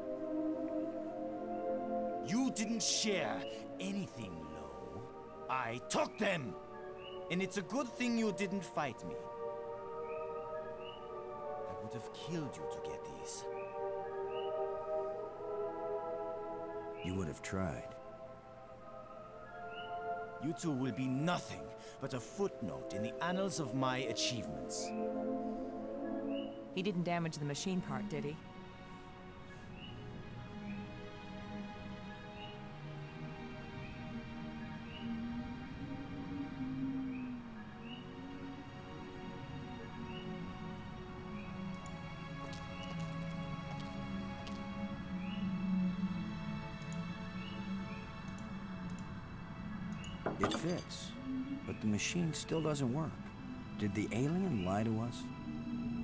You didn't share anything, Low. I took them! And it's a good thing you didn't fight me. I would have killed you to You would have tried. You two will be nothing but a footnote in the annals of my achievements. He didn't damage the machine part, did he? The machine still doesn't work. Did the alien lie to us?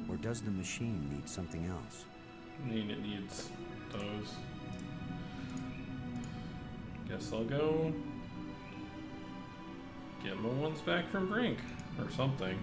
Or does the machine need something else? I mean, it needs those. Guess I'll go get my ones back from Brink or something.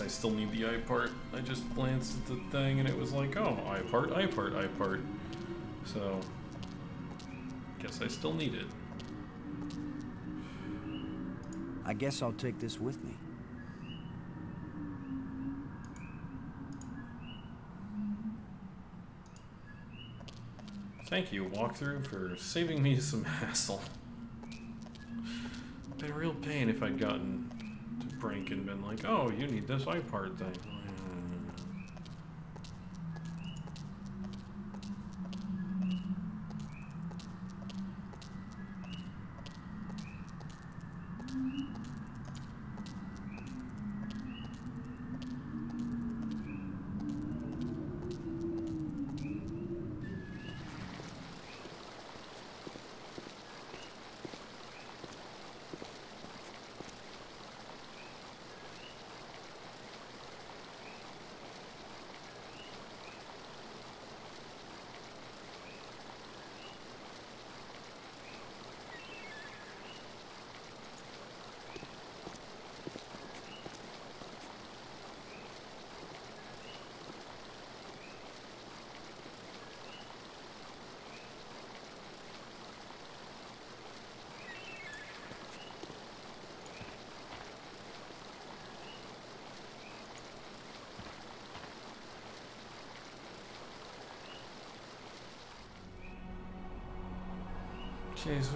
Guess I still need the eye part. I just glanced at the thing and it was like, oh, eye part, eye part, eye part. So, guess I still need it. I guess I'll take this with me. Thank you, walkthrough, for saving me some hassle. Been a real pain if I'd gotten and been like, oh, you need this part thing.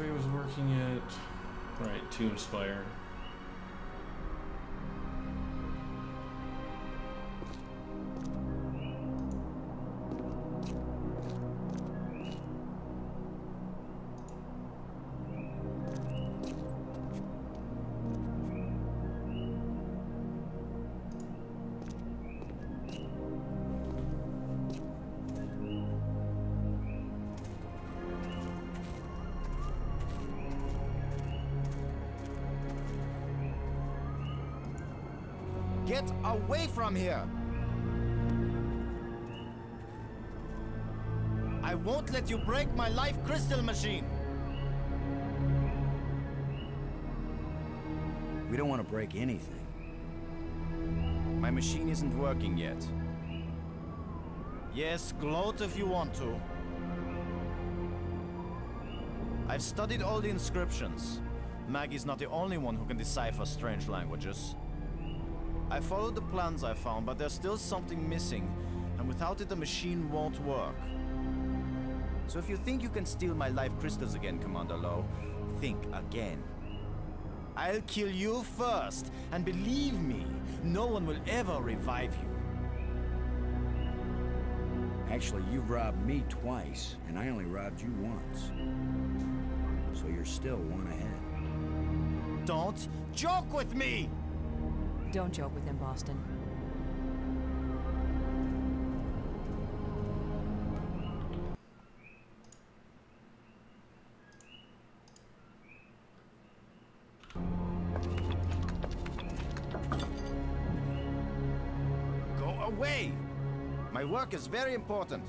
He was working at right Tombspire. Get away from here! I won't let you break my life crystal machine! We don't want to break anything. My machine isn't working yet. Yes, gloat if you want to. I've studied all the inscriptions. Maggie's not the only one who can decipher strange languages. I followed the plans I found, but there's still something missing, and without it the machine won't work. So if you think you can steal my life crystals again, Commander Low, think again. I'll kill you first, and believe me, no one will ever revive you. Actually, you've robbed me twice, and I only robbed you once. So you're still one ahead. Don't joke with me! Don't joke with him, Boston. Go away! My work is very important.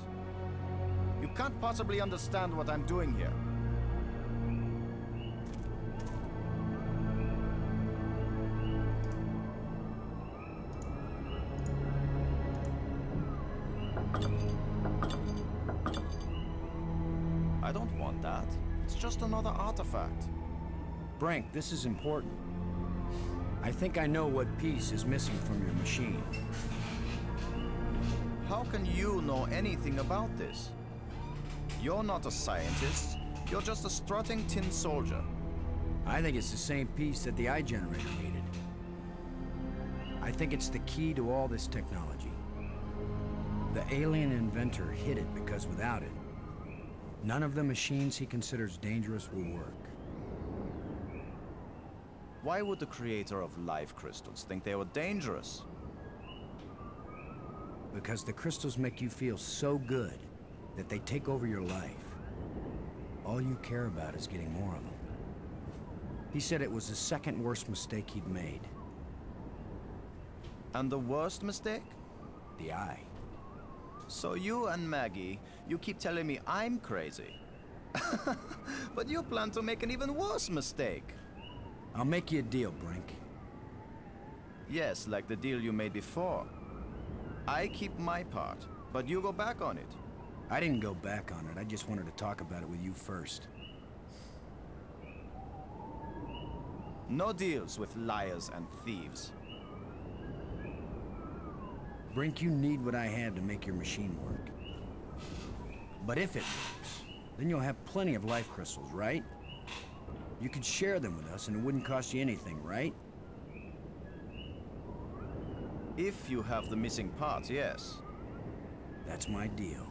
You can't possibly understand what I'm doing here. Want that. It's just another artifact. Brink, this is important. I think I know what piece is missing from your machine. How can you know anything about this? You're not a scientist. You're just a strutting tin soldier. I think it's the same piece that the eye generator needed. I think it's the key to all this technology. The alien inventor hid it because without it, none of the machines he considers dangerous will work. Why would the creator of life crystals think they were dangerous? Because the crystals make you feel so good that they take over your life. All you care about is getting more of them. He said it was the second worst mistake he'd made. And the worst mistake? The eye. So you and Maggie, you keep telling me I'm crazy. but you plan to make an even worse mistake. I'll make you a deal, Brink. Yes, like the deal you made before. I keep my part, but you go back on it. I didn't go back on it. I just wanted to talk about it with you first. No deals with liars and thieves. Brink, you need what I had to make your machine work. But if it works, then you'll have plenty of life crystals, right? You could share them with us and it wouldn't cost you anything, right? If you have the missing parts, yes. That's my deal.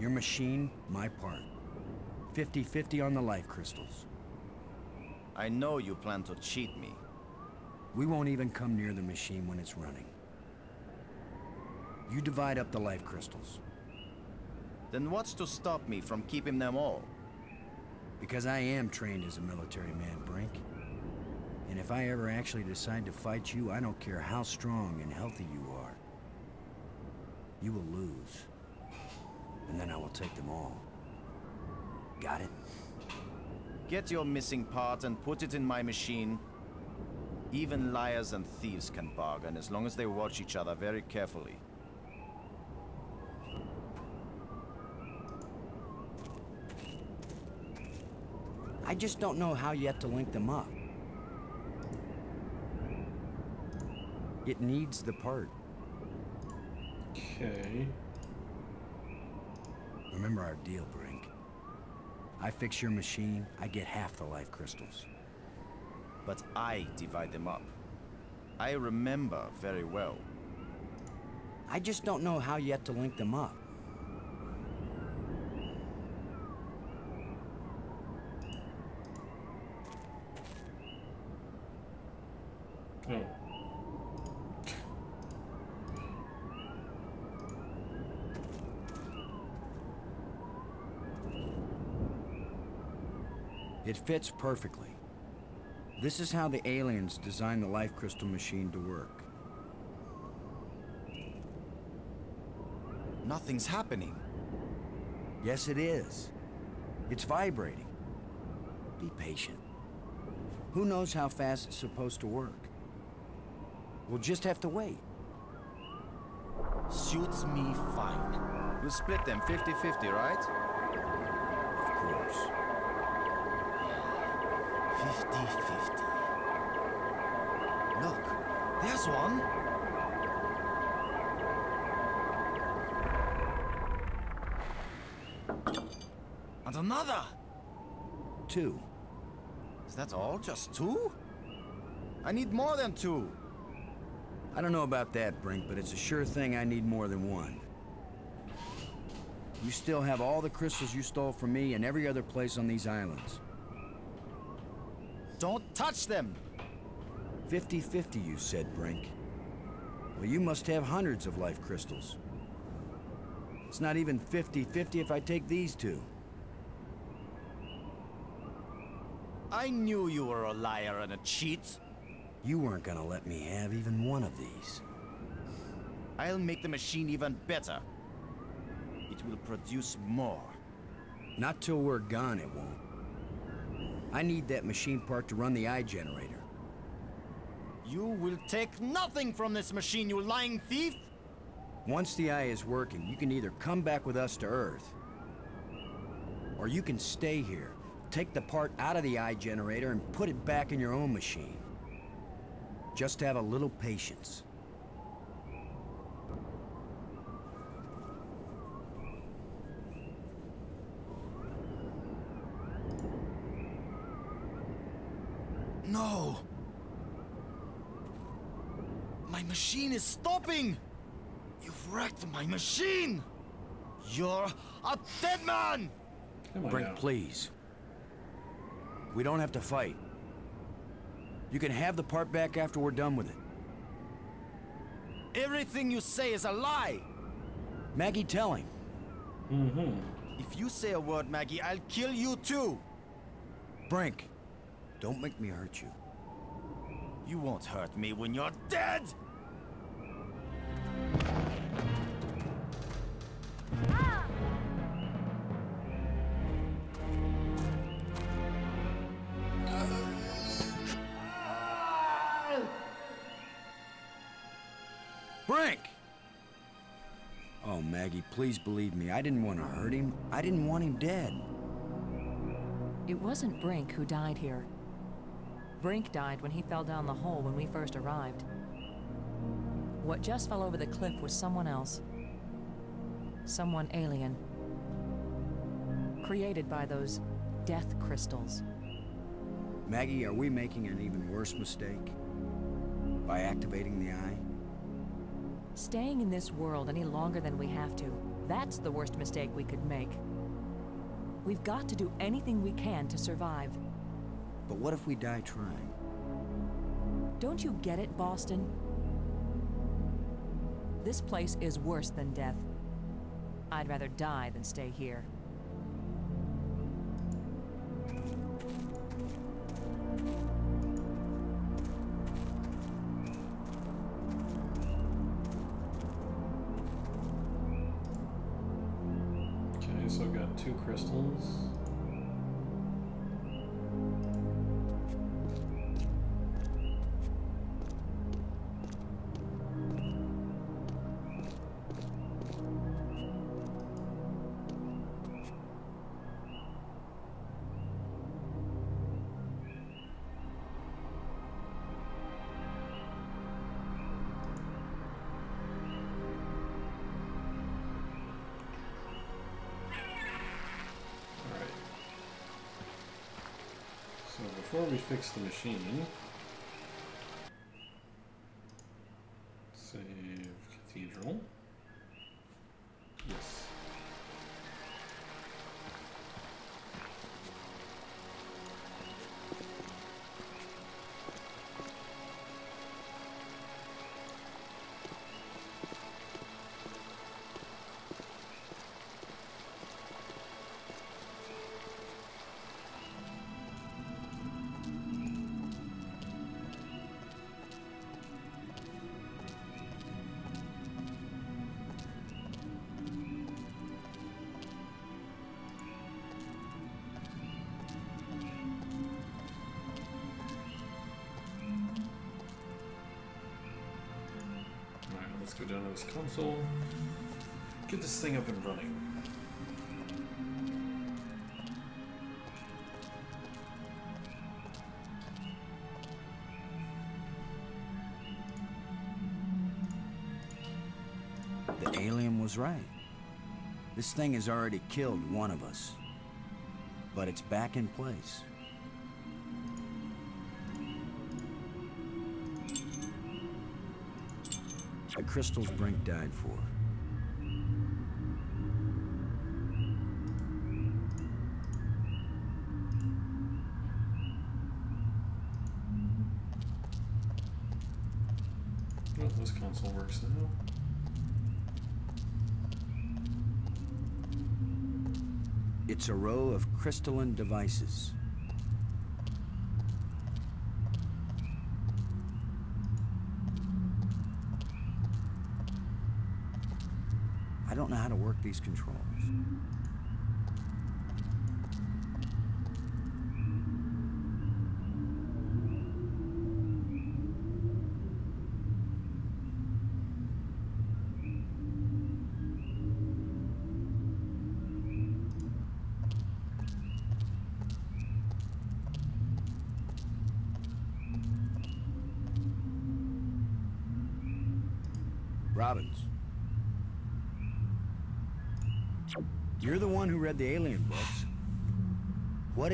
Your machine, my part. 50-50 on the life crystals. I know you plan to cheat me. We won't even come near the machine when it's running. You divide up the life crystals. Then what's to stop me from keeping them all? Because I am trained as a military man, Brink. And if I ever actually decide to fight you, I don't care how strong and healthy you are. You will lose. And then I will take them all. Got it? Get your missing part and put it in my machine. Even liars and thieves can bargain as long as they watch each other very carefully. I just don't know how yet to link them up. It needs the part. Okay. Remember our deal, Brink. I fix your machine, I get half the life crystals. But I divide them up. I remember very well. I just don't know how yet to link them up. Oh. It fits perfectly. This is how the aliens designed the life crystal machine to work. Nothing's happening. Yes, it is. It's vibrating. Be patient. Who knows how fast it's supposed to work? We'll just have to wait. Suits me fine. You split them 50-50, right? Of course. 50-50. Look, there's one. And another. Two. Is that all? Just two? I need more than two. I don't know about that, Brink, but it's a sure thing I need more than one. You still have all the crystals you stole from me and every other place on these islands. Don't touch them! 50-50, you said, Brink. Well, you must have hundreds of life crystals. It's not even 50-50 if I take these two. I knew you were a liar and a cheat. You weren't gonna let me have even one of these. I'll make the machine even better. It will produce more. Not till we're gone, it won't. I need that machine part to run the eye generator. You will take nothing from this machine, you lying thief! Once the eye is working, you can either come back with us to Earth, or you can stay here, take the part out of the eye generator and put it back in your own machine. Just have a little patience. No! My machine is stopping! You've wrecked my machine! You're a dead man! Come Brink, please. We don't have to fight. You can have the part back after we're done with it. Everything you say is a lie! Maggie, tell him. Mm-hmm. If you say a word, Maggie, I'll kill you too! Brink, don't make me hurt you. You won't hurt me when you're dead! Please believe me. I didn't want to hurt him. I didn't want him dead. It wasn't Brink who died here. Brink died when he fell down the hole when we first arrived. What just fell over the cliff was someone else. Someone alien. Created by those death crystals. Maggie, are we making an even worse mistake? By activating the eye? Staying in this world any longer than we have to, that's the worst mistake we could make. We've got to do anything we can to survive. But what if we die trying? Don't you get it, Boston? This place is worse than death. I'd rather die than stay here. Before we fix the machine, console. Get this thing up and running. The alien was right. This thing has already killed one of us. But it's back in place. Crystals Brink died for. Well, this console works now. It's a row of crystalline devices. I don't know how to work these controls.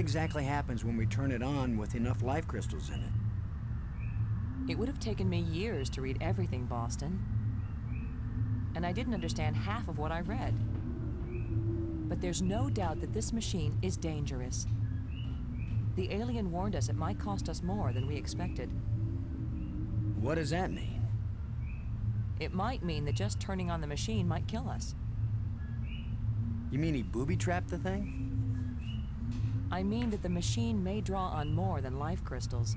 Exactly happens when we turn it on with enough life crystals in it? It would have taken me years to read everything, Boston. And I didn't understand half of what I read. But there's no doubt that this machine is dangerous. The alien warned us it might cost us more than we expected. What does that mean? It might mean that just turning on the machine might kill us. You mean he booby-trapped the thing? I mean that the machine may draw on more than life crystals.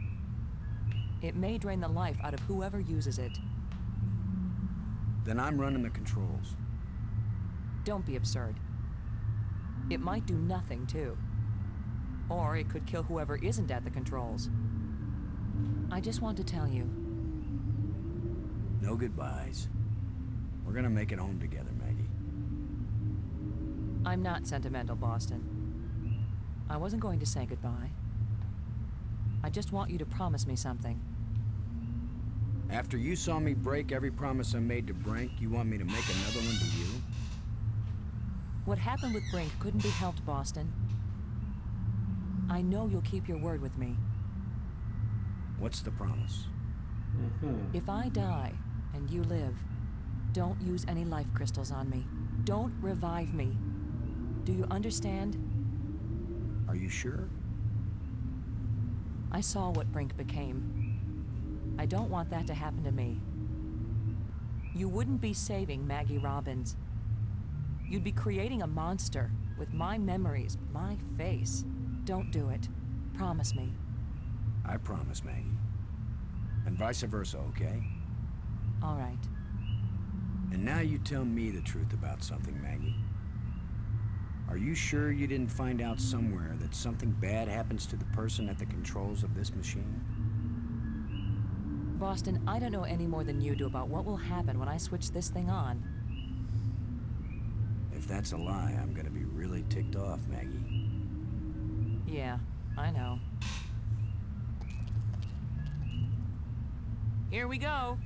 It may drain the life out of whoever uses it. Then I'm running the controls. Don't be absurd. It might do nothing, too. Or it could kill whoever isn't at the controls. I just want to tell you, No goodbyes. We're gonna make it home together, Maggie. I'm not sentimental, Boston. I wasn't going to say goodbye. I just want you to promise me something. After you saw me break every promise I made to Brink, you want me to make another one to you? What happened with Brink couldn't be helped, Boston. I know you'll keep your word with me. What's the promise? Mm-hmm. If I die and you live, don't use any life crystals on me. Don't revive me. Do you understand? Are you sure? I saw what Brink became. I don't want that to happen to me. You wouldn't be saving Maggie Robbins. You'd be creating a monster with my memories, my face. Don't do it. Promise me. I promise, Maggie. And vice versa, okay? All right. And now you tell me the truth about something, Maggie. Are you sure you didn't find out somewhere that something bad happens to the person at the controls of this machine? Boston, I don't know any more than you do about what will happen when I switch this thing on. If that's a lie, I'm gonna be really ticked off, Maggie. Yeah, I know. Here we go.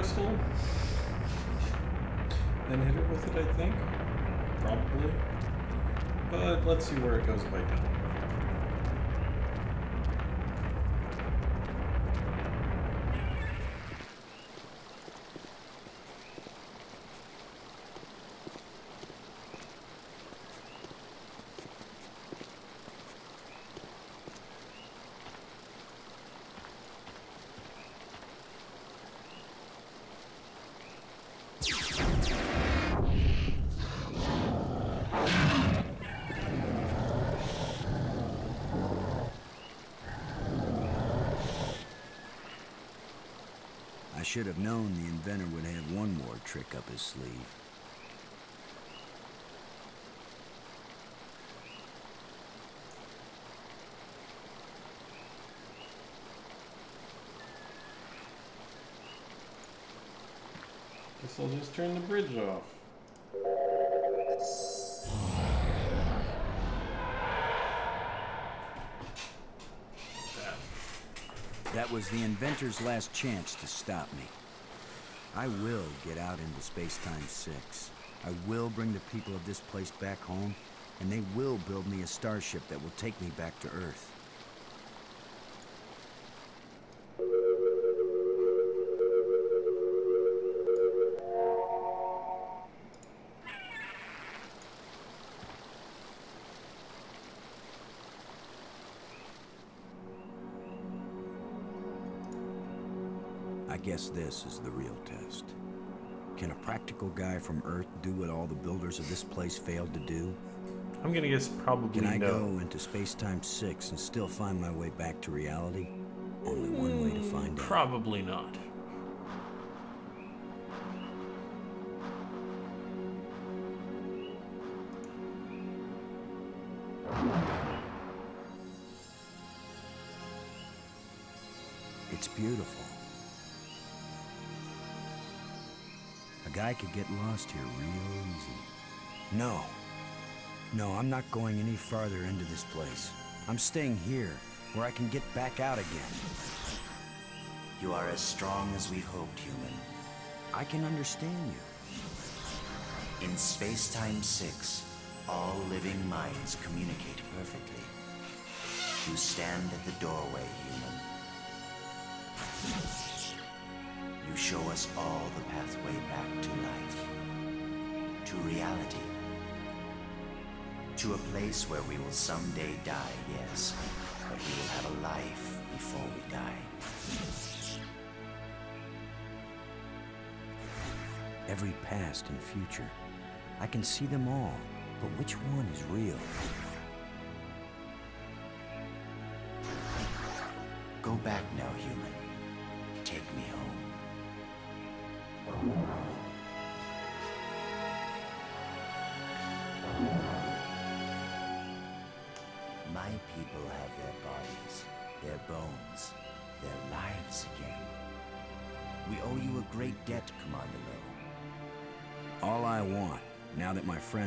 Crystal, then hit it with it, I think. Probably. But let's see where it goes by now. I should have known the inventor would have one more trick up his sleeve. Guess I'll just turn the bridge off. Was the inventor's last chance to stop me. I will get out into Space-Time 6. I will bring the people of this place back home, and they will build me a starship that will take me back to Earth. Guess this is the real test. Can a practical guy from Earth do what all the builders of this place failed to do? I'm gonna guess probably Can I no. go into Space-Time 6 and still find my way back to reality? Only one way to find out. Probably not. It's beautiful. Guy could get lost here real easy. No. No, I'm not going any farther into this place. I'm staying here, where I can get back out again. You are as strong as we hoped, human. I can understand you. In Space-Time 6, all living minds communicate perfectly. You stand at the doorway, human. You show us all the pathway back to life. To reality. To a place where we will someday die, yes, but we will have a life before we die. Every past and future. I can see them all, but which one is real? Go back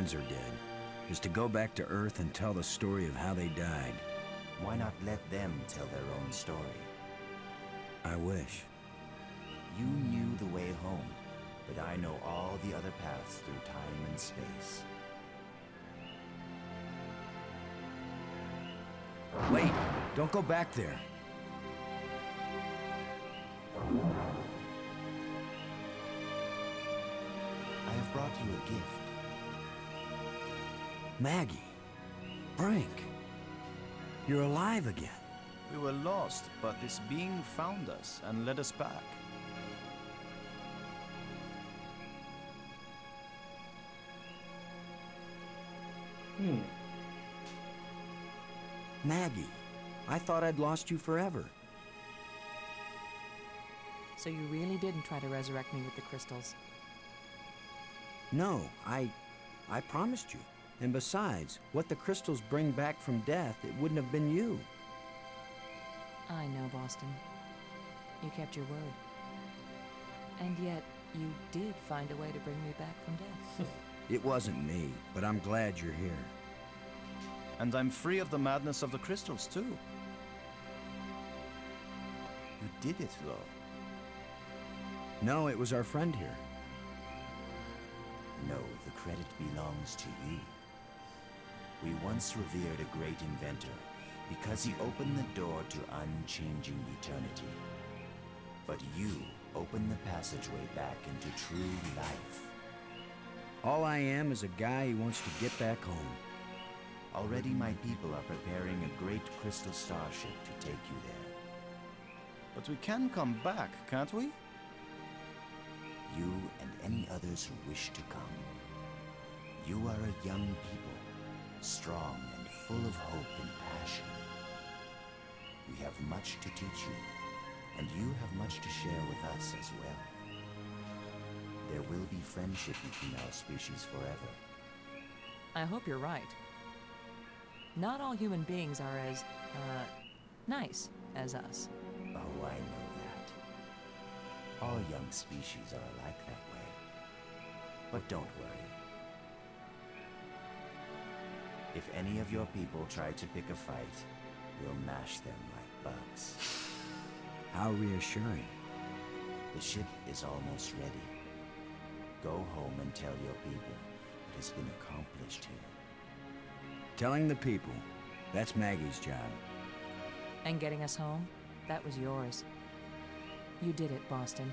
friends are dead, is to go back to Earth and tell the story of how they died. Why not let them tell their own story? I wish. You knew the way home, but I know all the other paths through time and space. Wait, don't go back there. I have brought you a gift. Maggie. Brink. You're alive again. We were lost, but this being found us and led us back. Hmm. Maggie, I thought I'd lost you forever. So you really didn't try to resurrect me with the crystals. No, I... I promised you. And besides, what the crystals bring back from death, it wouldn't have been you. I know, Boston. You kept your word. And yet, you did find a way to bring me back from death. It wasn't me, but I'm glad you're here. And I'm free of the madness of the crystals, too. You did it, though. No, it was our friend here. No, the credit belongs to you. We once revered a great inventor because he opened the door to unchanging eternity. But you opened the passageway back into true life. All I am is a guy who wants to get back home. Already my people are preparing a great crystal starship to take you there. But we can come back, can't we? You and any others who wish to come. You are a young people, strong and full of hope and passion. We have much to teach you, and you have much to share with us as well. There will be friendship between our species forever. I hope you're right. Not all human beings are as, uh, nice as us. Oh, I know that. All young species are like that way. But don't worry. If any of your people try to pick a fight, we'll mash them like bugs. How reassuring. The ship is almost ready. Go home and tell your people what has been accomplished here. Telling the people, that's Maggie's job. And getting us home, that was yours. You did it, Boston.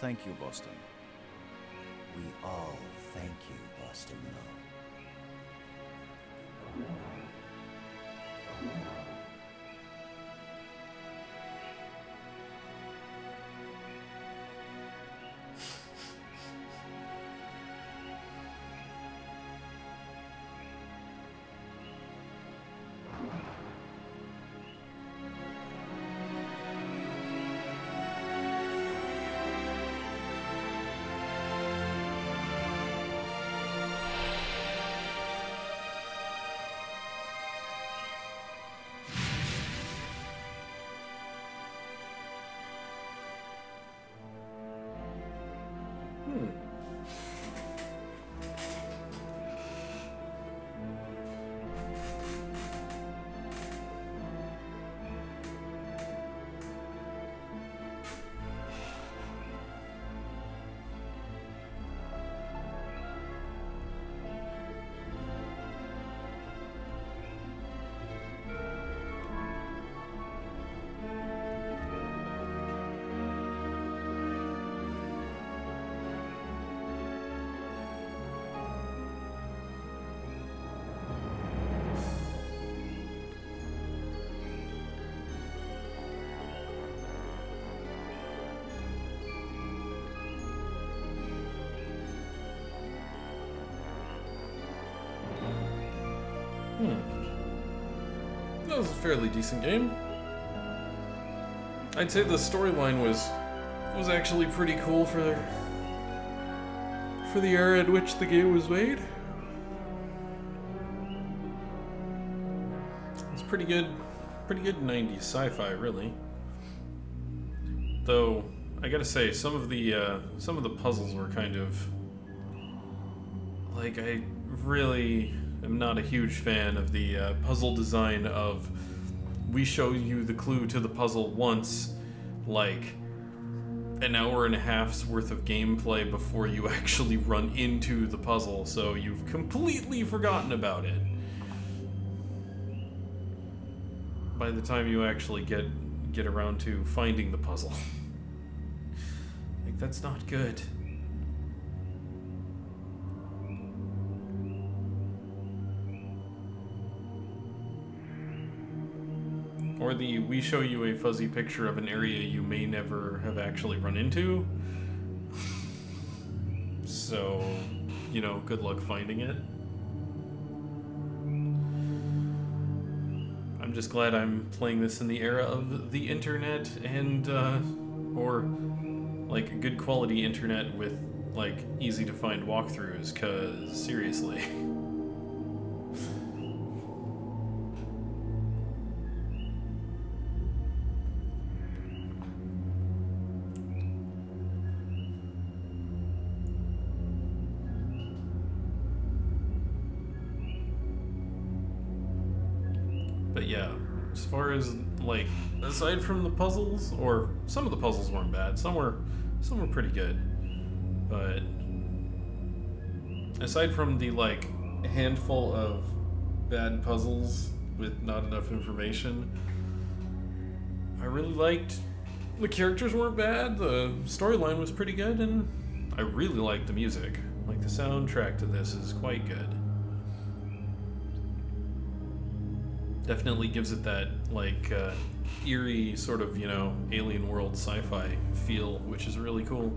Thank you, Boston. We all thank you, Boston Low. Thank you. Was a fairly decent game. I'd say the storyline was was actually pretty cool for for the era in which the game was made. It's pretty good, pretty good 90s sci-fi, really. Though I gotta say, some of the uh, some of the puzzles were kind of like I really am not a huge fan of the uh, puzzle design of we show you the clue to the puzzle once, like an hour and a half's worth of gameplay before you actually run into the puzzle, so you've completely forgotten about it. By the time you actually get get around to finding the puzzle. like that's not good. Or the we show you a fuzzy picture of an area you may never have actually run into. So, you know, good luck finding it. I'm just glad I'm playing this in the era of the internet and, uh, or like good quality internet with like easy to find walkthroughs, cause seriously. as like aside from the puzzles, or some of the puzzles weren't bad, some were some were pretty good. But aside from the like handful of bad puzzles with not enough information, I really liked the characters weren't bad, the storyline was pretty good, and I really liked the music. Like the soundtrack to this is quite good. Definitely gives it that like uh, eerie sort of you know alien world sci-fi feel which is really cool.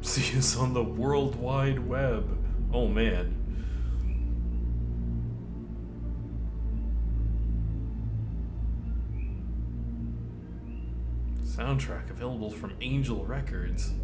See us on the world wide web. Oh man Soundtrack available from Angel Records.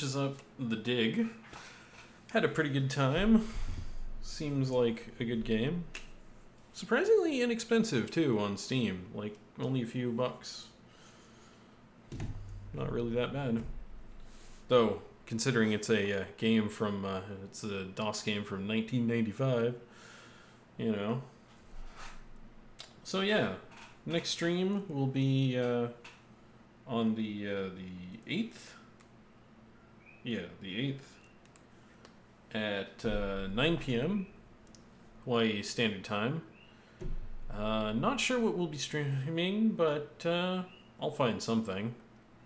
Finishes up the dig. Had a pretty good time. Seems like a good game. Surprisingly inexpensive too on Steam, like only a few bucks. Not really that bad. Though, considering it's a uh, game from, uh, it's a DOS game from 1995, you know. So yeah, next stream will be uh, on the uh, the 8th. Yeah, the 8th at uh, 9 p.m. Hawaii Standard Time. Uh, not sure what we'll be streaming, but uh, I'll find something.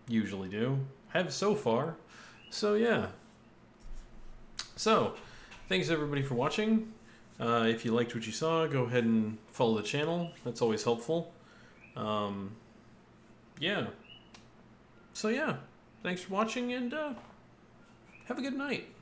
Usually do. Have so far. So yeah. So, thanks everybody for watching. Uh, if you liked what you saw, go ahead and follow the channel. That's always helpful. Um, yeah. So yeah, thanks for watching and uh, have a good night.